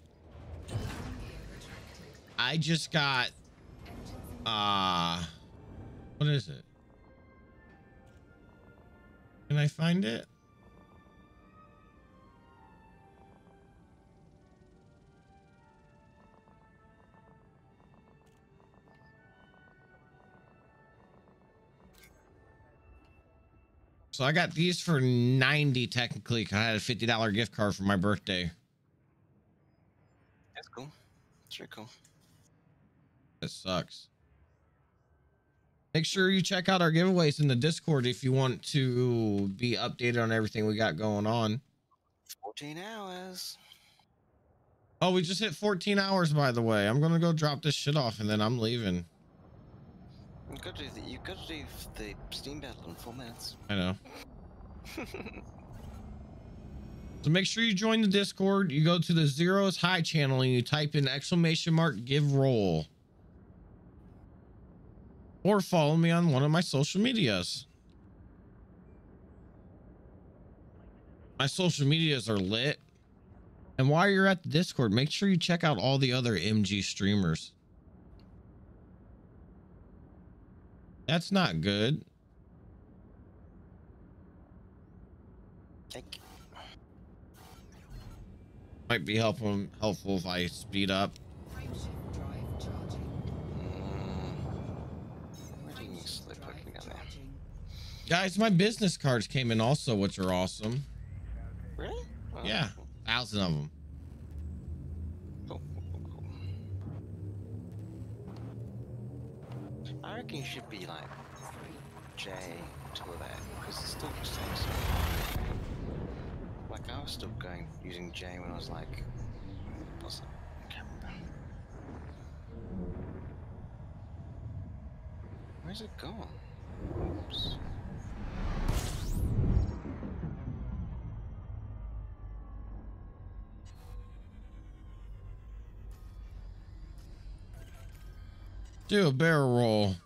I just got, uh, what is it? Can I find it? So I got these for 90 technically. I had a $50 gift card for my birthday. That's cool. That's very cool. That sucks. Make sure you check out our giveaways in the Discord if you want to be updated on everything we got going on. 14 hours. Oh, we just hit 14 hours, by the way. I'm gonna go drop this shit off and then I'm leaving. Got to do the, got to do the Steam battle in four minutes. I know. [LAUGHS] So make sure you join the Discord. You go to the Zeros High channel and you type in exclamation mark give role. Or follow me on one of my social medias. My social medias are lit. And while you're at the Discord, make sure you check out all the other MG streamers. That's not good. Might be helpful helpful if I speed up. Frameshift drive charging. Mm. Where do you Frameshift slip drive looking down there? charging. Guys, my business cards came in also, which are awesome. Really? Oh, Yeah, thousand of them. I reckon you should be like J to that because it's still just takes so. Like I was still going using J when I was like, what's that? I can't remember. Where's it going? Oops. Do a barrel roll.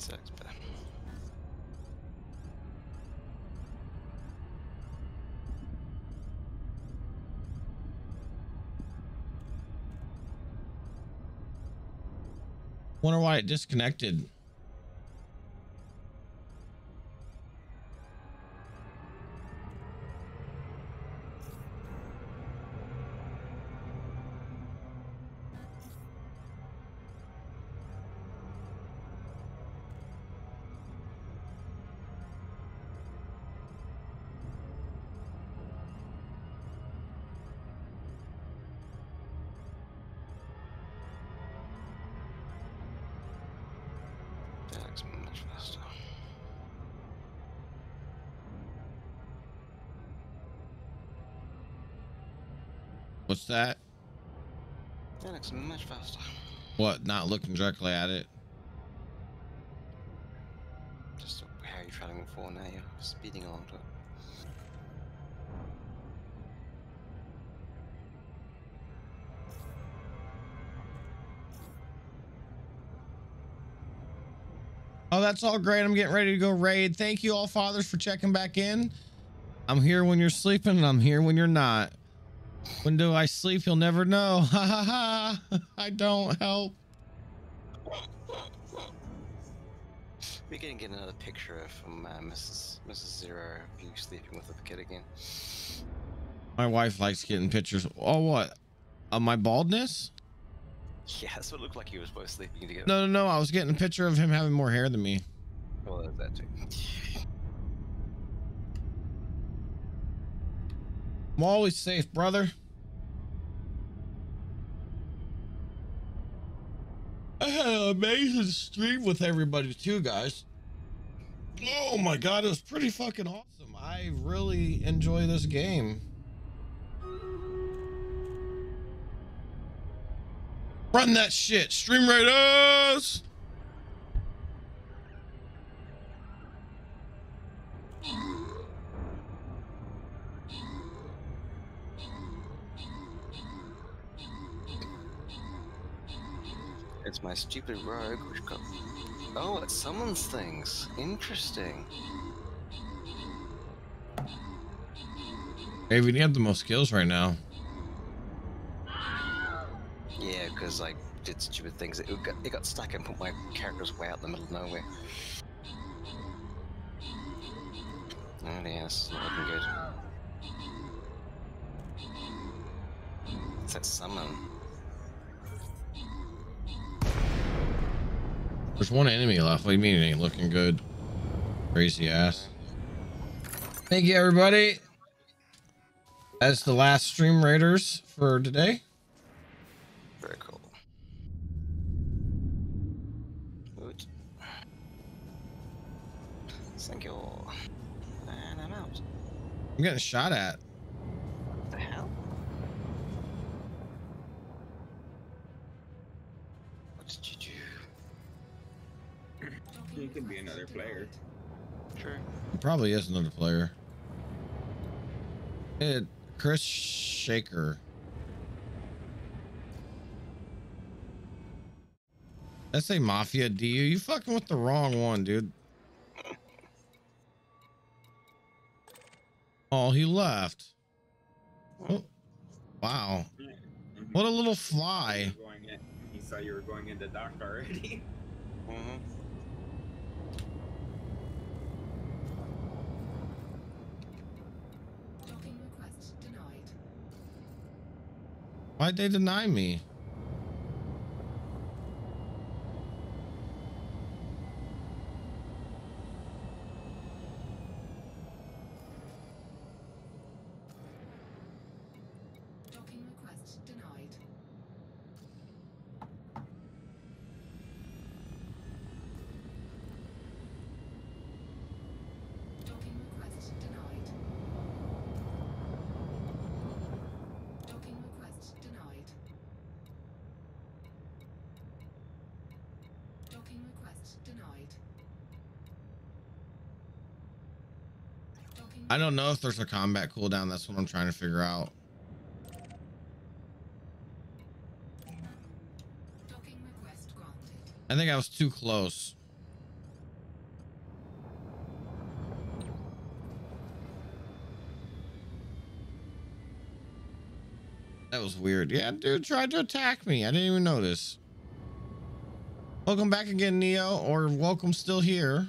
Sucks, but Wonder why it disconnected. That? That looks much faster. What? Not looking directly at it. Just how are you're traveling for now, you're speeding along to it. Oh, that's all great. I'm getting ready to go raid. Thank you all fathers for checking back in. I'm here when you're sleeping and I'm here when you're not. When do I sleep? You'll never know. [LAUGHS] Ha ha ha. I don't help. We're gonna get another picture from uh, Mrs. Mrs. Zero of you sleeping with the kid again. My wife likes getting pictures. Oh, what? Of my baldness? [LAUGHS] Yeah, that's what it looked like you was both sleeping together. No, no, no. I was getting a picture of him having more hair than me. Well, that too. [LAUGHS] I'm always safe, brother. I had an amazing stream with everybody too, guys. Oh my god, it was pretty fucking awesome. I really enjoy this game. Run that shit, Stream Raiders! It's my stupid rogue which got. Oh, it summons things. Interesting. Hey, we have the most skills right now. Yeah, because I did stupid things. It got, it got stuck and put my characters way out in the middle of nowhere. Oh yeah, this is not looking good. It's that summon. There's one enemy left. What do you mean it ain't looking good? Crazy ass. Thank you, everybody. That's the last stream raiders for today. Very cool. Good. Thank you. And I'm out. I'm getting shot at. Could be another player. Sure. It probably is another player. It, Chris Shaker. That's a Mafia DU. You you fucking with the wrong one, dude. Oh, he left. Oh, wow. Mhm. What a little fly. He saw you were going into dock already. [LAUGHS] Mm-hmm. Docking request denied. Why'd they deny me? Docking request denied. request denied. Docking I don't know if there's a combat cooldown. That's what I'm trying to figure out. docking request granted. I think I was too close. That was weird. Yeah, dude tried to attack me. I didn't even notice. Welcome back again, Neo, or welcome still here.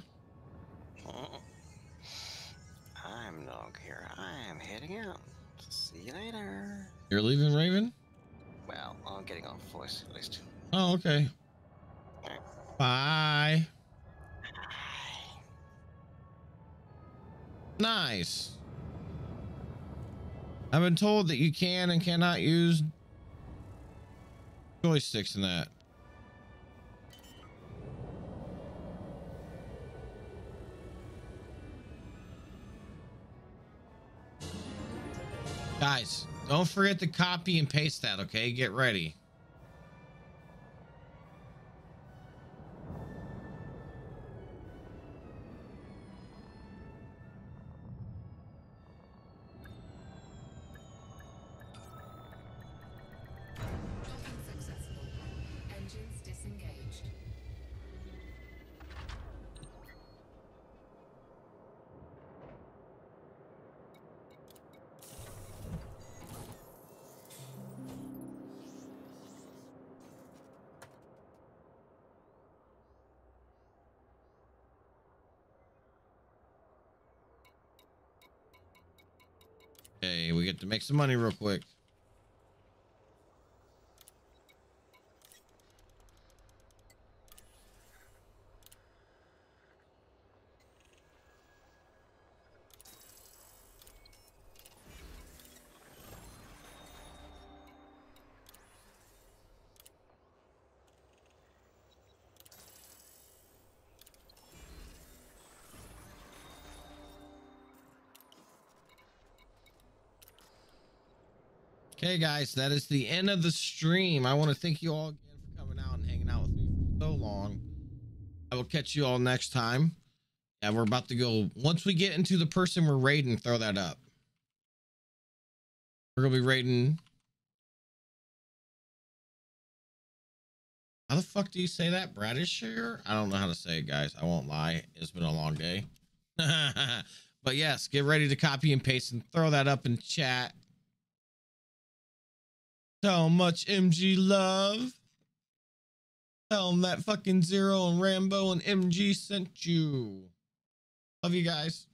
You're leaving, Raven? Well, I'm getting off voice at least. Oh, okay. Okay. Bye. Nice. I've been told that you can and cannot use joysticks in that. Guys, don't forget to copy and paste that, okay? Get ready. Make some money real quick. Okay, guys, that is the end of the stream. I want to thank you all again for coming out and hanging out with me for so long. I will catch you all next time. Yeah, we're about to go. Once we get into the person we're raiding, throw that up. We're gonna be raiding. How the fuck do you say that? Bradishire? I don't know how to say it, guys. I won't lie. It's been a long day. [LAUGHS] but yes, get ready to copy and paste and throw that up in chat. 'Em much MG love. Tell them that fucking Zero and Rambo and MG sent you. Love you guys.